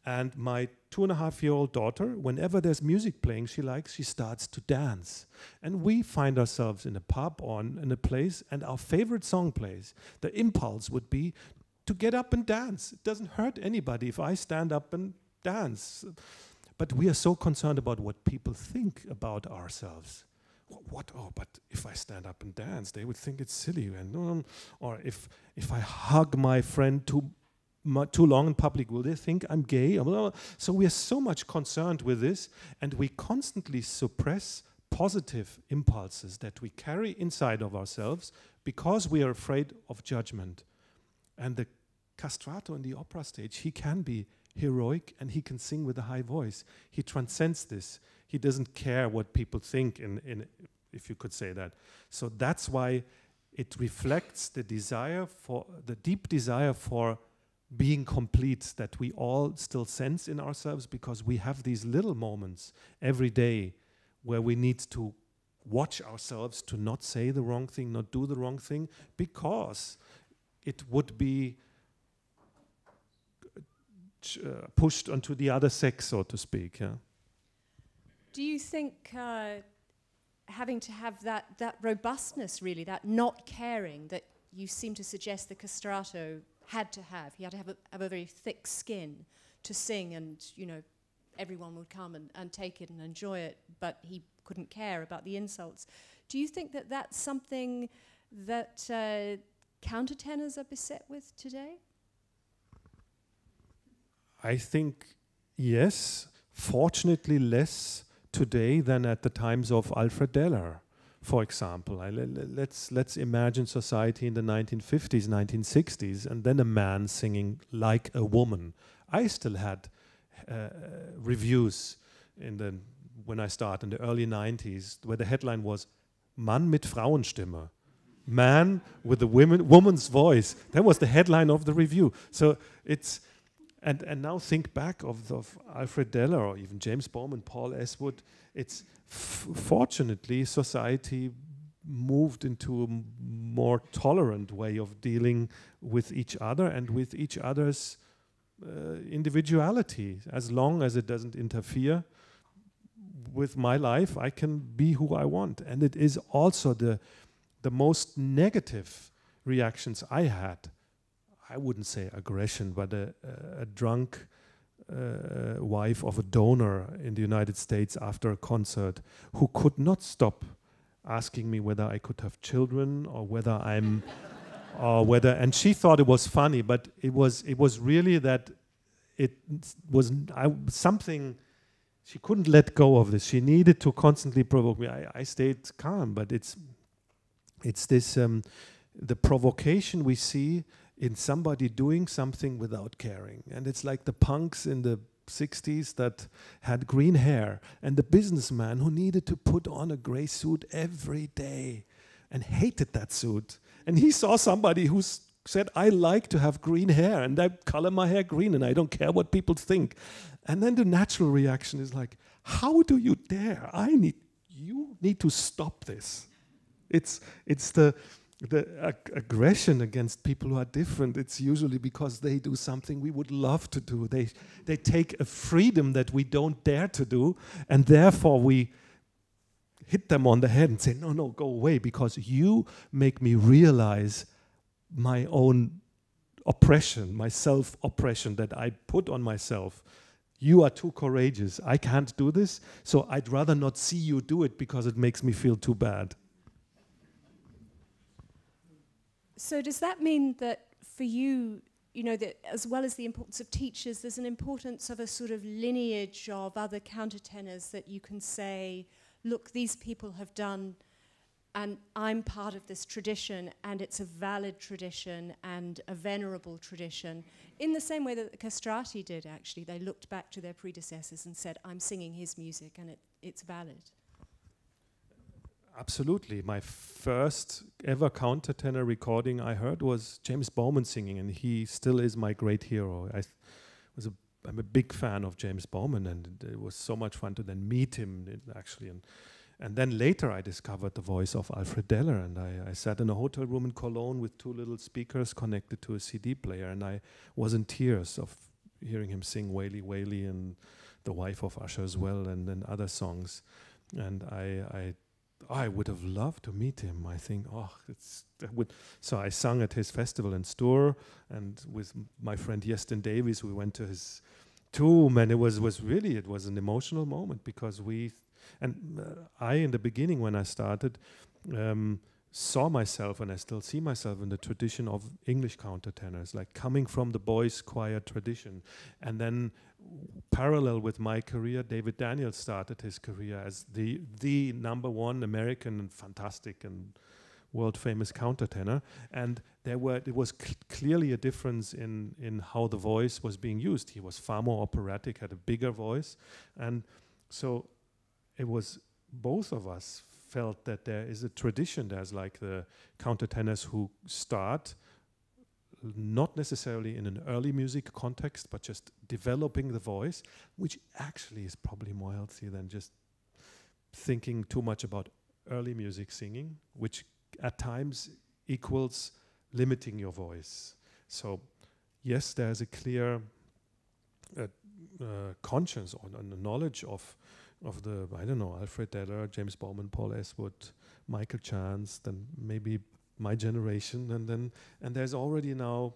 And my two and a half year old daughter, whenever there's music playing she likes, she starts to dance. And we find ourselves in a pub or in a place, and our favorite song plays. The impulse would be to get up and dance. It doesn't hurt anybody if I stand up and dance. But we are so concerned about what people think about ourselves. What? Oh, but if I stand up and dance, they would think it's silly. And um, or if if I hug my friend too too long in public, will they think I'm gay? So we are so much concerned with this, and we constantly suppress positive impulses that we carry inside of ourselves because we are afraid of judgment. And the castrato in the opera stage, he can be heroic and he can sing with a high voice. He transcends this. He doesn't care what people think, in, in, if you could say that. So that's why it reflects the desire for, the deep desire for being complete that we all still sense in ourselves because we have these little moments every day where we need to watch ourselves to not say the wrong thing, not do the wrong thing, because it would be uh, pushed onto the other sex, so to speak. Yeah. Do you think uh, having to have that that robustness, really, that not caring that you seem to suggest the castrato had to have, he had to have a, have a very thick skin to sing, and you know, everyone would come and, and take it and enjoy it, but he couldn't care about the insults. Do you think that that's something that uh, countertenors are beset with today? I think yes, fortunately less today than at the times of Alfred Deller, for example. let's let's imagine society in the 1950s, 1960s, and then a man singing like a woman. I still had uh, reviews in the when I started in the early 90s where the headline was Mann mit Frauenstimme. Man with a women, woman's voice. That was the headline of the review. So it's and, and now think back of, of Alfred Deller or even James Bowman, Paul Esswood. It's fortunately society moved into a more tolerant way of dealing with each other and with each other's uh, individuality. As long as it doesn't interfere with my life, I can be who I want. And it is also the the most negative reactions I had I wouldn't say aggression, but a, a, drunk uh, wife of a donor in the United States after a concert who could not stop asking me whether I could have children or whether I'm [laughs] or whether and she thought it was funny but it was it was really that it was I, something she couldn't let go of this. She needed to constantly provoke me. I, I stayed calm but it's it's this um, the provocation we see in somebody doing something without caring. And it's like the punks in the 60s that had green hair and the businessman who needed to put on a gray suit every day and hated that suit. And he saw somebody who said, I like to have green hair and I color my hair green and I don't care what people think. And then the natural reaction is like, how do you dare? I need, you need to stop this. It's, it's the, the ag aggression against people who are different, it's usually because they do something we would love to do. They, they take a freedom that we don't dare to do, and therefore we hit them on the head and say, No, no, go away, because you make me realize my own oppression, my self oppression that I put on myself. You are too courageous. I can't do this, so I'd rather not see you do it because it makes me feel too bad. So does that mean that for you, you know, that as well as the importance of teachers, there's an importance of a sort of lineage of other countertenors that you can say, look, these people have done and I'm part of this tradition, and it's a valid tradition and a venerable tradition, in the same way that the castrati did, actually. They looked back to their predecessors and said, I'm singing his music, and it, it's valid. Absolutely. My first ever countertenor recording I heard was James Bowman singing, and he still is my great hero. I was a I'm a big fan of James Bowman, and it was so much fun to then meet him actually. And and then later I discovered the voice of Alfred Deller, and I, I, sat in a hotel room in Cologne with two little speakers connected to a CD player, and I was in tears of hearing him sing Waly Waly and The Wife of Usher's Well, and then other songs. And I, I I would have loved to meet him. I think, oh, it's. So I sung at his festival in Stour, and with my friend Iestyn Davies, we went to his tomb, and it was was really it was an emotional moment because we, and uh, I in the beginning when I started. Um, saw myself and I still see myself in the tradition of English countertenors, like coming from the boys' choir tradition, and then parallel with my career, David Daniels started his career as the the number one American and fantastic and world famous countertenor, and there were it was cl clearly a difference in in how the voice was being used. He was far more operatic, had a bigger voice, and so it was both of us felt that there is a tradition. There's like the countertenors who start not necessarily in an early music context, but just developing the voice, which actually is probably more healthy than just thinking too much about early music singing, which at times equals limiting your voice. So, yes, there's a clear uh, uh, conscience or a knowledge of of the I don't know Alfred Deller, James Bowman, Paul Esswood, Michael Chance, then maybe my generation, and then and there's already now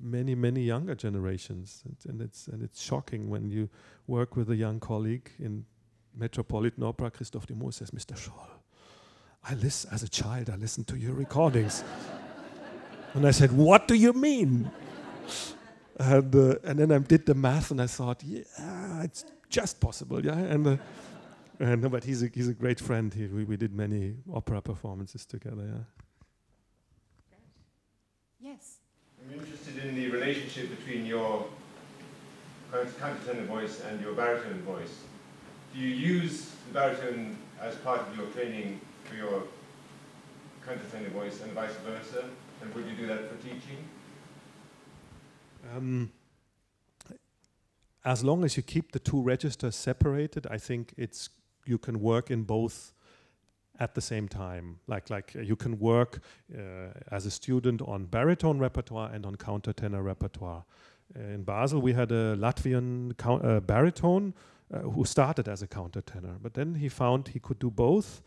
many many younger generations, and, and it's and it's shocking when you work with a young colleague in Metropolitan Opera. Christoph de says, "Mr. Scholl, I listen as a child. I listened to your recordings." [laughs] and I said, "What do you mean?" [laughs] and uh, and then I did the math, and I thought, "Yeah, it's just possible." Yeah, and. Uh, [laughs] and, but he's a, he's a great friend. He, we, we did many opera performances together. Yeah. Yes. I'm interested in the relationship between your countertenor voice and your baritone voice. Do you use the baritone as part of your training for your countertenor voice and vice versa? And would you do that for teaching? Um, as long as you keep the two registers separated, I think it's you can work in both at the same time. Like like uh, you can work uh, as a student on baritone repertoire and on countertenor repertoire. In Basel, we had a Latvian uh, baritone who started as a countertenor, but then he found he could do both,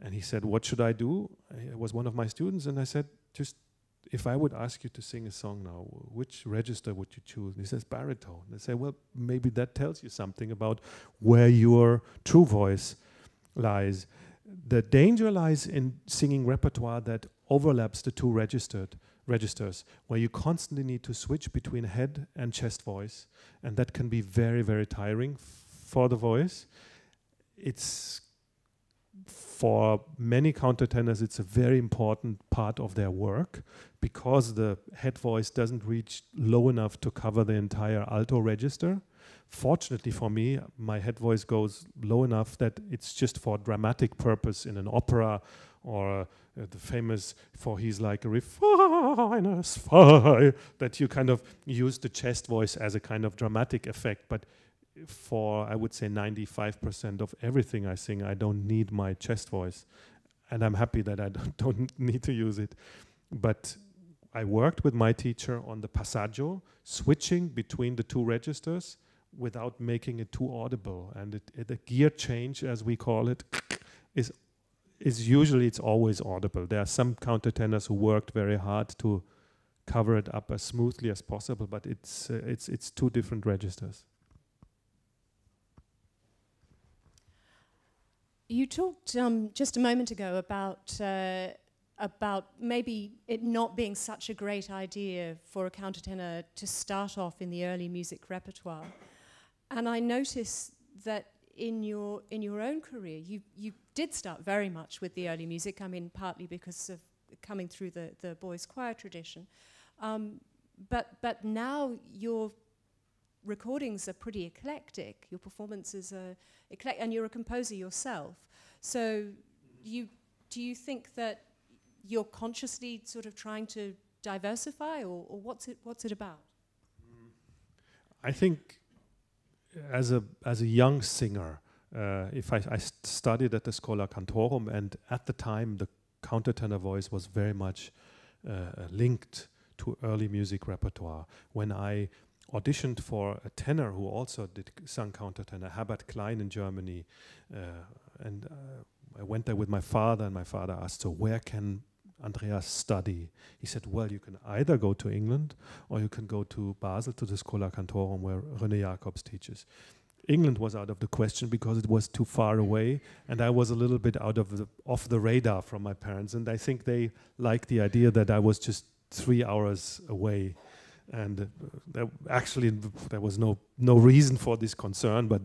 and he said, "What should I do?" He was one of my students, and I said, "Just." If I would ask you to sing a song now, which register would you choose? And he says baritone. I say, well, maybe that tells you something about where your true voice lies the danger lies in singing repertoire that overlaps the two registered registers where you constantly need to switch between head and chest voice and that can be very very tiring for the voice. It's for many countertenors it's a very important part of their work because the head voice doesn't reach low enough to cover the entire alto register fortunately for me, my head voice goes low enough that it's just for dramatic purpose in an opera or uh, the famous for he's like a refiner's fire that you kind of use the chest voice as a kind of dramatic effect. But for I would say 95% of everything I sing, I don't need my chest voice, and I'm happy that I don't, [laughs] don't need to use it. But I worked with my teacher on the passaggio, switching between the two registers without making it too audible. And it, it, a gear change, as we call it, [clears throat] is is usually it's always audible. There are some countertenors who worked very hard to cover it up as smoothly as possible, but it's uh, it's it's two different registers. You talked um, just a moment ago about uh, about maybe it not being such a great idea for a countertenor to start off in the early music repertoire. And I notice that in your in your own career. You you did start very much with the early music. I mean, partly because of coming through the the boys' choir tradition, um, but but now your recordings are pretty eclectic. Your performances are eclectic, and you're a composer yourself. So you do you think that you're consciously sort of trying to diversify, or, or what's it what's it about? I think as a as a young singer, uh, if I, I studied at the Schola Cantorum, and at the time the countertenor voice was very much uh, linked to early music repertoire. When I auditioned for a tenor who also did sung countertenor, Herbert Klein in Germany, uh, and uh, I went there with my father, and my father asked, "So where can Andreas study? He said, well, you can either go to England or you can go to Basel to the Schola Cantorum where René Jacobs teaches. England was out of the question because it was too far away, and I was a little bit out of the off the radar from my parents. And I think they liked the idea that I was just three hours away, and uh, actually there was no no reason for this concern, but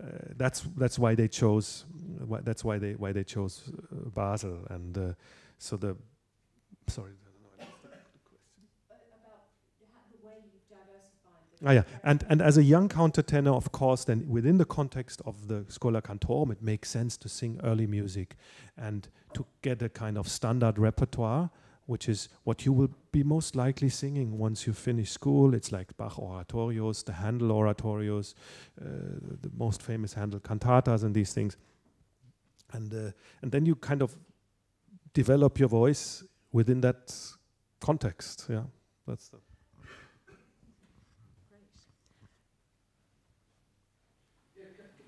uh, that's that's why they chose. That's why they why they chose uh, Basel and. So the, sorry, I don't know. Ah, yeah, and and as a young countertenor, of course, then within the context of the Schola Cantorum, it makes sense to sing early music, and to get a kind of standard repertoire, which is what you will be most likely singing once you finish school. It's like Bach oratorios, the Handel oratorios, uh, the most famous Handel cantatas, and these things, and uh, and then you kind of develop your voice within that context. Yeah, that's the.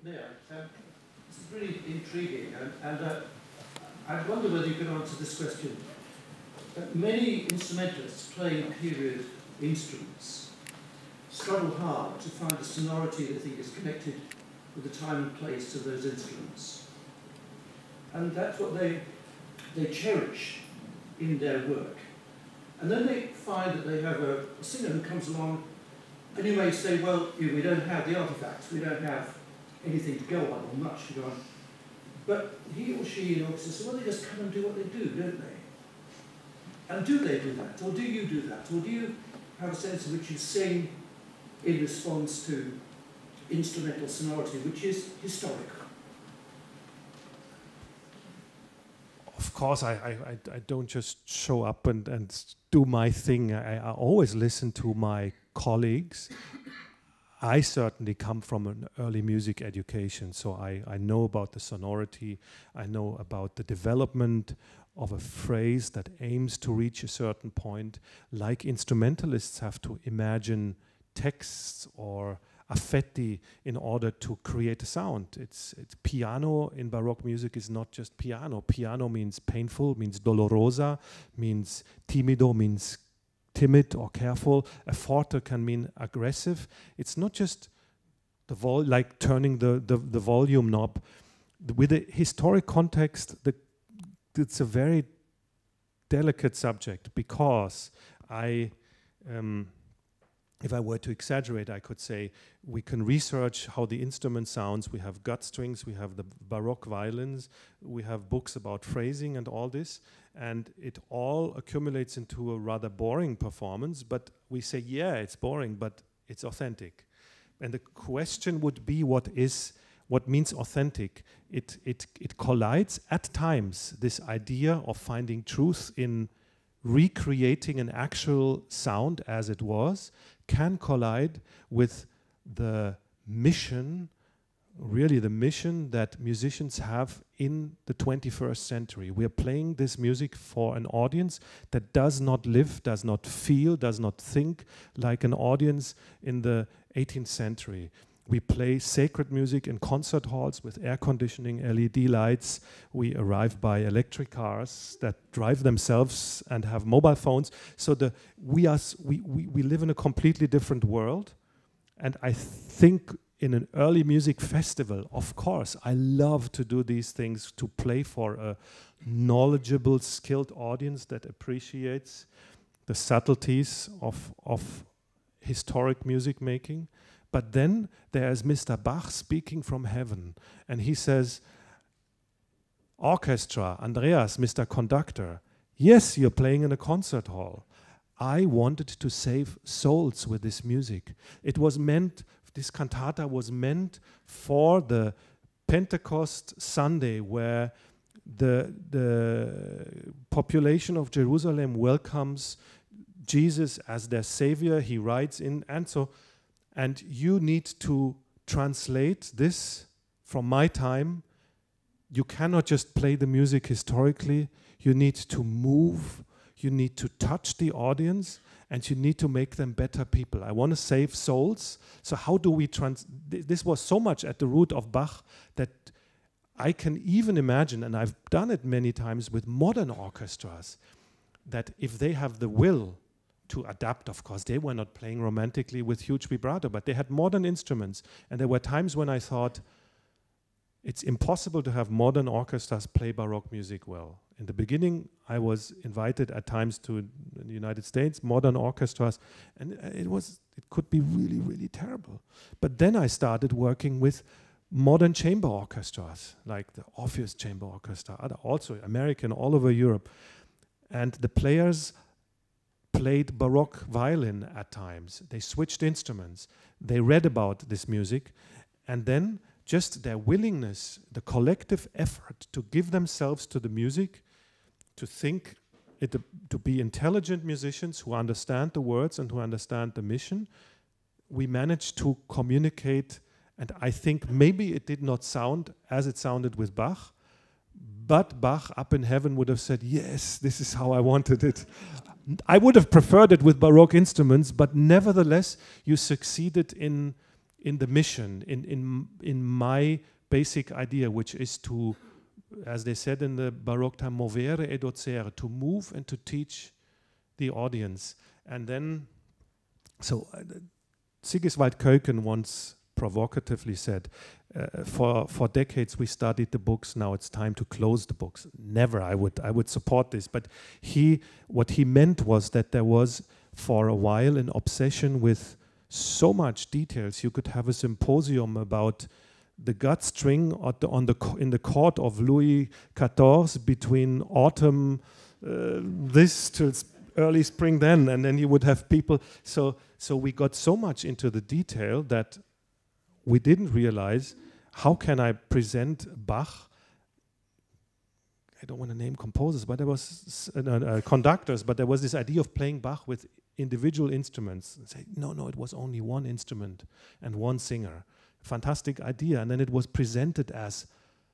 Yeah, um, this is really intriguing, and, and uh, I wonder whether you can answer this question. Uh, many instrumentalists playing period instruments struggle hard to find a sonority they think is connected with the time and place of those instruments. And that's what they they cherish in their work. And then they find that they have a, a singer who comes along, and you may say, well, we don't have the artifacts, we don't have anything to go on, or much to go on. But he or she in orchestra says, well, they just come and do what they do, don't they? And do they do that? Or do you do that? Or do you have a sense in which you sing in response to instrumental sonority, which is historical? Of course, I, I, I don't just show up and, and do my thing. I, I always listen to my colleagues. I certainly come from an early music education, so I, I know about the sonority, I know about the development of a phrase that aims to reach a certain point, like instrumentalists have to imagine texts or affetti in order to create a sound. It's, it's piano in Baroque music is not just piano. Piano means painful, means dolorosa, means timido, means timid or careful. A forte can mean aggressive. It's not just the vol like turning the, the, the volume knob. The, with the historic context, the, it's a very delicate subject because I um, if I were to exaggerate, I could say we can research how the instrument sounds. We have gut strings, we have the Baroque violins, we have books about phrasing and all this, and it all accumulates into a rather boring performance. But we say, yeah, it's boring, but it's authentic. And the question would be, what is what means authentic? It it it collides at times this idea of finding truth in recreating an actual sound as it was can collide with the mission, really the mission that musicians have in the 21st century. We are playing this music for an audience that does not live, does not feel, does not think like an audience in the 18th century. We play sacred music in concert halls with air conditioning, LED lights. We arrive by electric cars that drive themselves and have mobile phones. So the, we, are, we, we, we live in a completely different world. And I think in an early music festival, of course, I love to do these things to play for a knowledgeable, skilled audience that appreciates the subtleties of, of historic music making But then there's Mr. Bach speaking from heaven, and he says, Orchestra, Andreas, Mr. Conductor, yes, you're playing in a concert hall. I wanted to save souls with this music. It was meant, this cantata was meant for the Pentecost Sunday where the, the population of Jerusalem welcomes Jesus as their savior. He rides in, and so, and you need to translate this from my time. You cannot just play the music historically, you need to move, you need to touch the audience, and you need to make them better people. I want to save souls. So, how do we trans? This was so much at the root of Bach that I can even imagine, and I've done it many times with modern orchestras, that if they have the will to adapt, of course, they were not playing romantically with huge vibrato, but they had modern instruments. And there were times when I thought, it's impossible to have modern orchestras play Baroque music well. In the beginning, I was invited at times to the United States, modern orchestras, and uh, it was it could be really, really terrible. But then I started working with modern chamber orchestras, like the Orpheus Chamber Orchestra, also American, all over Europe. And the players played Baroque violin at times. They switched instruments. They read about this music. And then just their willingness, the collective effort to give themselves to the music, to think it, to be intelligent musicians who understand the words and who understand the mission, we managed to communicate and I think maybe it did not sound as it sounded with Bach, but Bach up in heaven would have said, Yes, this is how I wanted it. I would have preferred it with Baroque instruments, but nevertheless, you succeeded in, in the mission, in, in, in my basic idea, which is to, as they said in the Baroque time, movere e docere, to move and to teach the audience. And then, so uh, Sigiswald Kuijken once provocatively said, uh, for for decades we studied the books. Now it's time to close the books. Never, I would I would support this. But he, what he meant was that there was for a while an obsession with so much details. You could have a symposium about the gut string the, on the in the court of Louis XIV between autumn uh, this till early spring then, and then you would have people. So so we got so much into the detail that we didn't realize how can I present Bach. I don't want to name composers, but there was uh, uh, conductors, but there was this idea of playing Bach with individual instruments. And say, no, no, it was only one instrument and one singer. Fantastic idea, and then it was presented as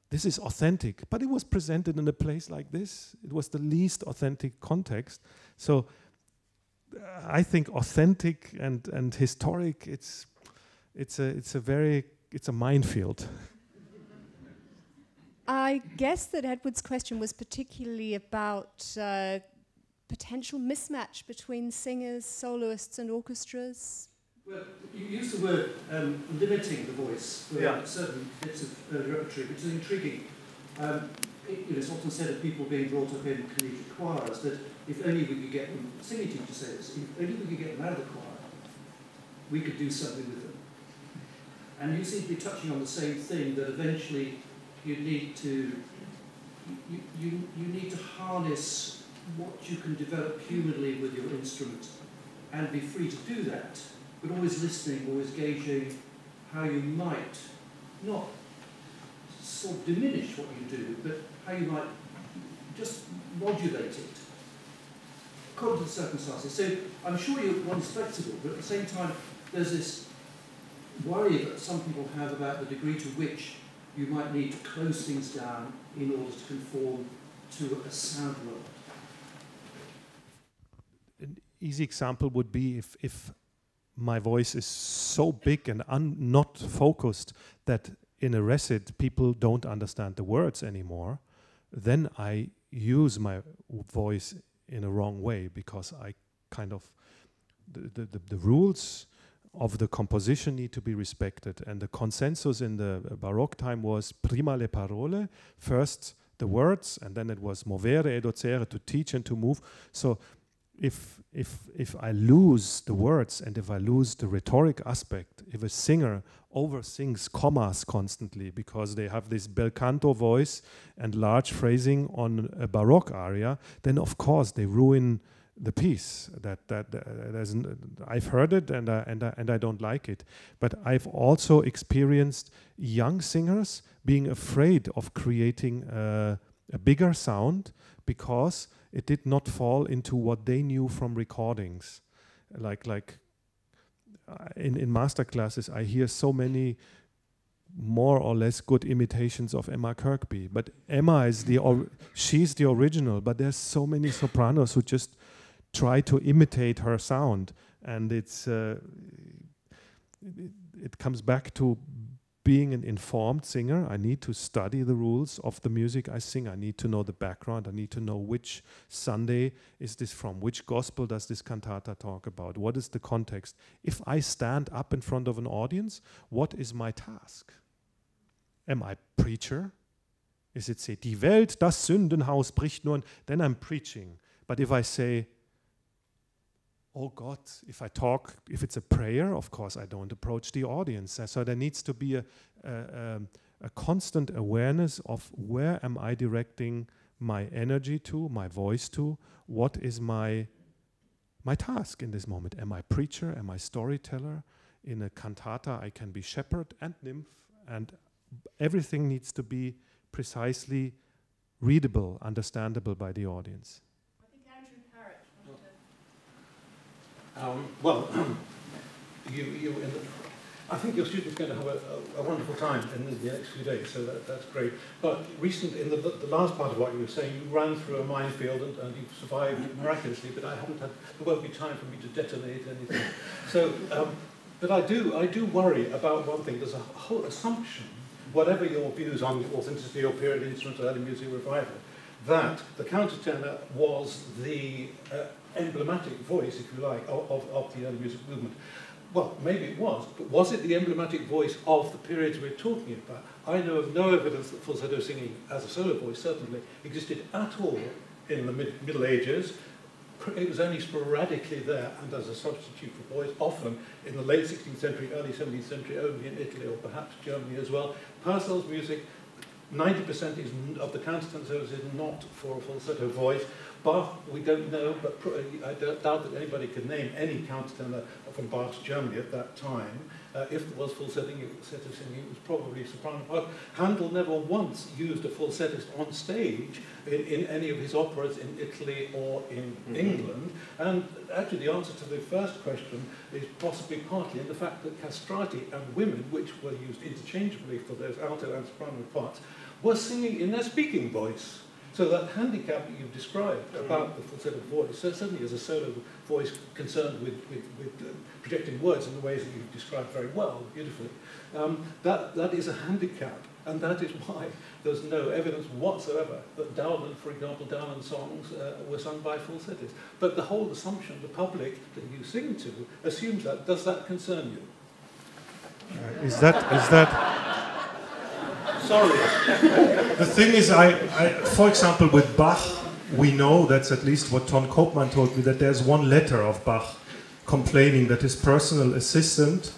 this is authentic, but it was presented in a place like this. It was the least authentic context. So uh, I think authentic and and historic. It's it's a it's a very it's a minefield. I guess that Edward's question was particularly about uh, potential mismatch between singers, soloists, and orchestras. Well, you use the word um, limiting the voice for yeah. certain bits of uh, repertory, which is intriguing. Um, it, you know, it's often said of people being brought up in collegiate choirs that if only we could get them, singing teacher says, if only we could get them out of the choir, we could do something with them. And you seem to be touching on the same thing that eventually you need to you, you, you need to harness what you can develop humanly with your instrument and be free to do that, but always listening, always gauging how you might not sort of diminish what you do, but how you might just modulate it according to the circumstances. So I'm sure you're one's flexible, but at the same time, there's this worry that some people have about the degree to which you might need to close things down in order to conform to a sound world. An easy example would be if, if my voice is so big and not focused that in a recit people don't understand the words anymore, then I use my voice in a wrong way because I kind of the, the, the, the rules of the composition need to be respected. And the consensus in the Baroque time was prima le parole, first the words, and then it was movere e docere, to teach and to move. So if if if I lose the words and if I lose the rhetoric aspect, if a singer oversins commas constantly because they have this bel canto voice and large phrasing on a baroque aria, then of course they ruin the piece. That that uh, I've heard it and I, and and I don't like it. But I've also experienced young singers being afraid of creating a, a bigger sound because it did not fall into what they knew from recordings. Like like uh, in in master classes, I hear so many more or less good imitations of Emma Kirkby. But Emma is the she's the original. But there's so many sopranos who just try to imitate her sound, and it's uh, it, it comes back to being an informed singer, I need to study the rules of the music I sing. I need to know the background. I need to know which Sunday is this from, which gospel does this cantata talk about, what is the context. If I stand up in front of an audience, what is my task? Am I preacher? Is it say, die Welt, das Sündenhaus bricht nun, then I'm preaching. But if I say, oh God, if I talk, if it's a prayer, of course I don't approach the audience. So there needs to be a, a, um, a, constant awareness of where am I directing my energy to, my voice to, what is my my task in this moment. Am I preacher? Am I storyteller? In a cantata, I can be shepherd and nymph, and everything needs to be precisely readable, understandable by the audience. Um, well, [clears throat] you, you the, I think your students are going to have a, a, a wonderful time in the, next few days, so that, that's great. But recent, in the, the last part of what you were saying, you ran through a minefield and, and you've survived miraculously, but I haven't had, there won't be time for me to detonate anything. [laughs] So, um, but I do, I do worry about one thing. There's a whole assumption, whatever your views on the authenticity of period instrument early music revival, that the countertenor was the uh, emblematic voice, if you like, of, of, of the early music movement. Well, maybe it was, but was it the emblematic voice of the periods we're talking about? I know of no evidence that falsetto singing as a solo voice certainly existed at all in the mid Middle Ages. It was only sporadically there and as a substitute for voice, often in the late 16th century, early 17th century, only in Italy or perhaps Germany as well. Purcell's music, 90% is of the service is not for a falsetto voice. Bach, we don't know, but I doubt that anybody could name any countertenor from Bach's Germany at that time. Uh, if there was falsetto singing, it was probably soprano. Handel never once used a falsettist on stage in, in any of his operas in Italy or in mm -hmm. England. And actually the answer to the first question is possibly partly in the fact that castrati and women, which were used interchangeably for those alto and soprano parts, were singing in their speaking voice. So that handicap that you've described about the falsetto voice, so certainly as a solo voice concerned with, with, with uh, projecting words in the ways that you've described very well, beautifully, um, that, that is a handicap. And that is why there's no evidence whatsoever that Dowland, for example, Dowland songs uh, were sung by falsettists. But the whole assumption, the public that you sing to, assumes that. Does that concern you? Uh, is that, is that, Sorry. the thing is, I, I, for example, with Bach, we know that's at least what Ton Koopman told me that there's one letter of Bach complaining that his personal assistant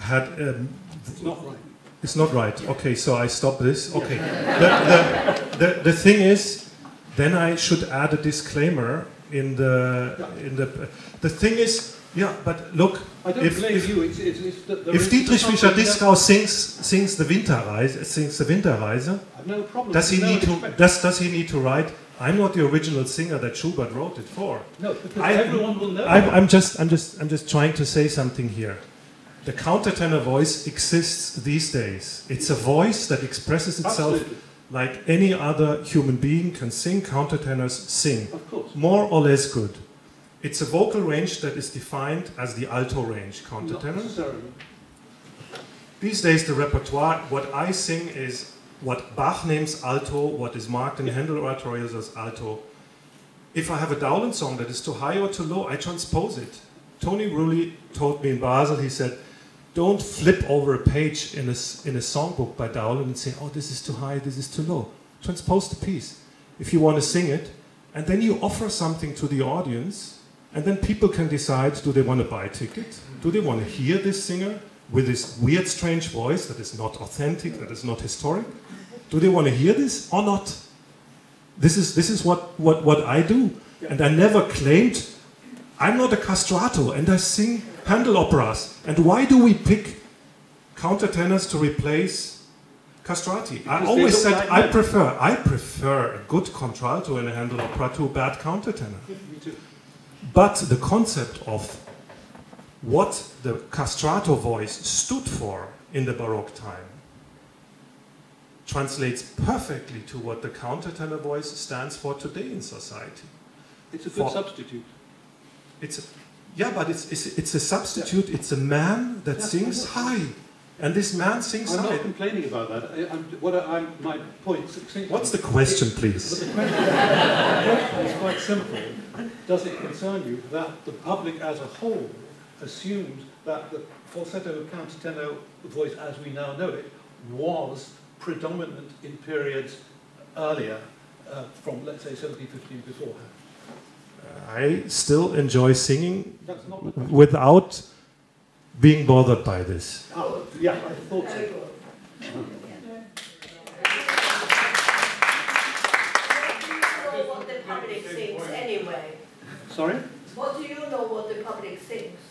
had. Um, it's not right. It's not right. Okay, so I stop this. Okay. The, the, the, the thing is, then I should add a disclaimer in the in the. The thing is, yeah, but look, if, if, you. It's, it's, it's the, if Dietrich Fischer-Dieskau sings sings the Winterreise, sings the Winterreise, no problem. does he no need to does does he need to write? I'm not the original singer that Schubert wrote it for. No, because I, everyone will know. I'm, I'm just I'm just I'm just trying to say something here. The countertenor voice exists these days. It's a voice that expresses itself Absolutely. like any other human being can sing. Countertenors sing, of course, more or less good. It's a vocal range that is defined as the alto range countertenor. These days the repertoire, what I sing is what Bach names alto, what is marked in Handel oratorios as alto. If I have a Dowland song that is too high or too low, I transpose it. Tony Rooley told me in Basel, he said, don't flip over a page in a, in a songbook by Dowland and say, oh, this is too high, this is too low. Transpose the piece. If you want to sing it, and then you offer something to the audience, and then people can decide do they want to buy a ticket? Do they want to hear this singer with this weird, strange voice that is not authentic, that is not historic? Do they want to hear this or not? This is, this is what, what, what I do. And I never claimed I'm not a castrato and I sing Handel operas. And why do we pick countertenors to replace castrati? I always said like I prefer I prefer a good contralto in a Handel opera to a bad countertenor. [laughs] Me too. But the concept of what the castrato voice stood for in the Baroque time translates perfectly to what the countertenor voice stands for today in society. It's a good For- substitute. It's a, yeah, but it's, it's, it's a substitute. It's a man that Yeah, sings high, and this man sings I'm not complaining about that. I, I'm, what I, I'm, my point succinctly. What's the question, please? the question, the question is quite simple. Does it concern you that the public as a whole assumed that the falsetto countertenor voice as we now know it was predominant in periods earlier uh, from, let's say, 1715 beforehand? I still enjoy singing That's not the question. without being bothered by this. Oh, yeah, I thought so. know what the public thinks anyway? Sorry? What do you know what the public thinks?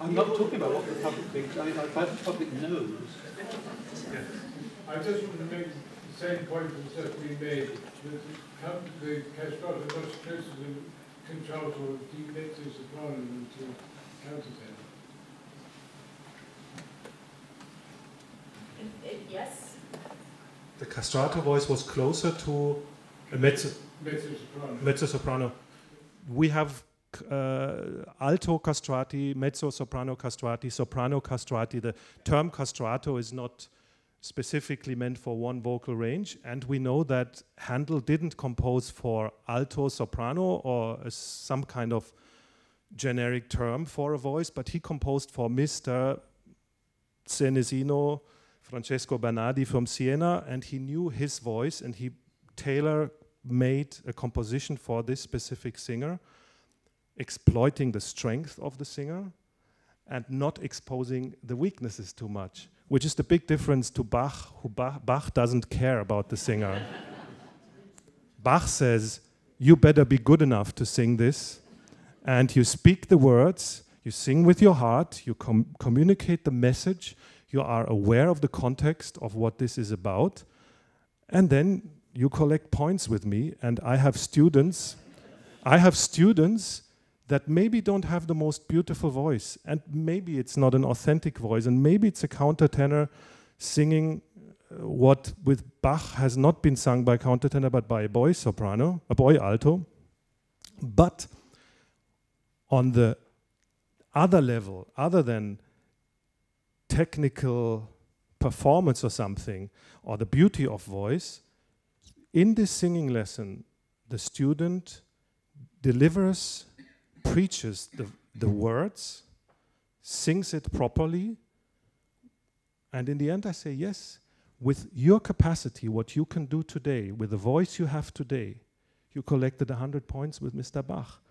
I'm not talking about what the public thinks. I, I, the public knows. I just want to make the same point that's just been made, that the coun- the castrato is much closer to contralto or deep mezzo soprano than. Yes? The castrato voice was closer to a mezzo, Mezzo soprano. mezzo soprano. We have uh, alto castrati, mezzo soprano castrati, soprano castrati. The term castrato is not specifically meant for one vocal range, and we know that Handel didn't compose for alto soprano or a, some kind of generic term for a voice, but he composed for Mr. Senesino, Francesco Bernardi from Siena, and he knew his voice and he tailor made a composition for this specific singer, exploiting the strength of the singer and not exposing the weaknesses too much, which is the big difference to Bach, who Bach, Bach doesn't care about the singer. [laughs] Bach says, You better be good enough to sing this, and you speak the words, you sing with your heart, you com- communicate the message, you are aware of the context of what this is about, and then you collect points with me. And I have students, I have students that maybe don't have the most beautiful voice, and maybe it's not an authentic voice, and maybe it's a countertenor singing uh, what with Bach has not been sung by countertenor but by a boy soprano, a boy alto. But on the other level, other than technical performance or something, or the beauty of voice, in this singing lesson, the student delivers, preaches the, the words, sings it properly, and in the end, I say, yes, with your capacity, what you can do today, with the voice you have today, you collected 100 points with Mr. Bach.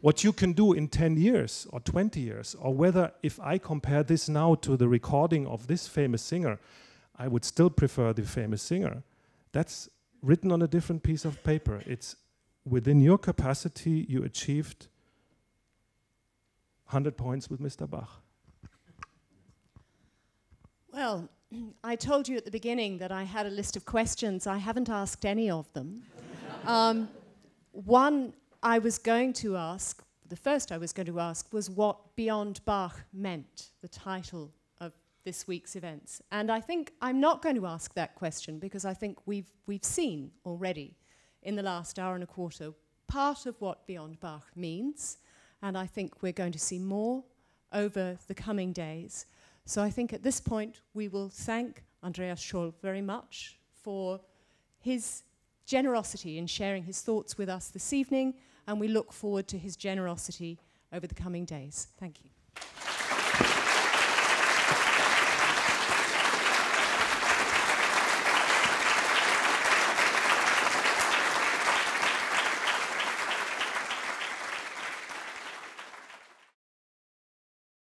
What you can do in 10 years or 20 years, or whether if I compare this now to the recording of this famous singer, I would still prefer the famous singer. That's written on a different piece of paper. It's within your capacity, you achieved 100 points with Mr. Bach. Well, I told you at the beginning that I had a list of questions. I haven't asked any of them. um, one I was going to ask, the first I was going to ask, was what Beyond Bach meant, the title of this week's events. And I think I'm not going to ask that question because I think we've, we've seen already in the last hour and a quarter part of what Beyond Bach means. And I think we're going to see more over the coming days. So I think at this point we will thank Andreas Scholl very much for his generosity in sharing his thoughts with us this evening, and we look forward to his generosity over the coming days. Thank you.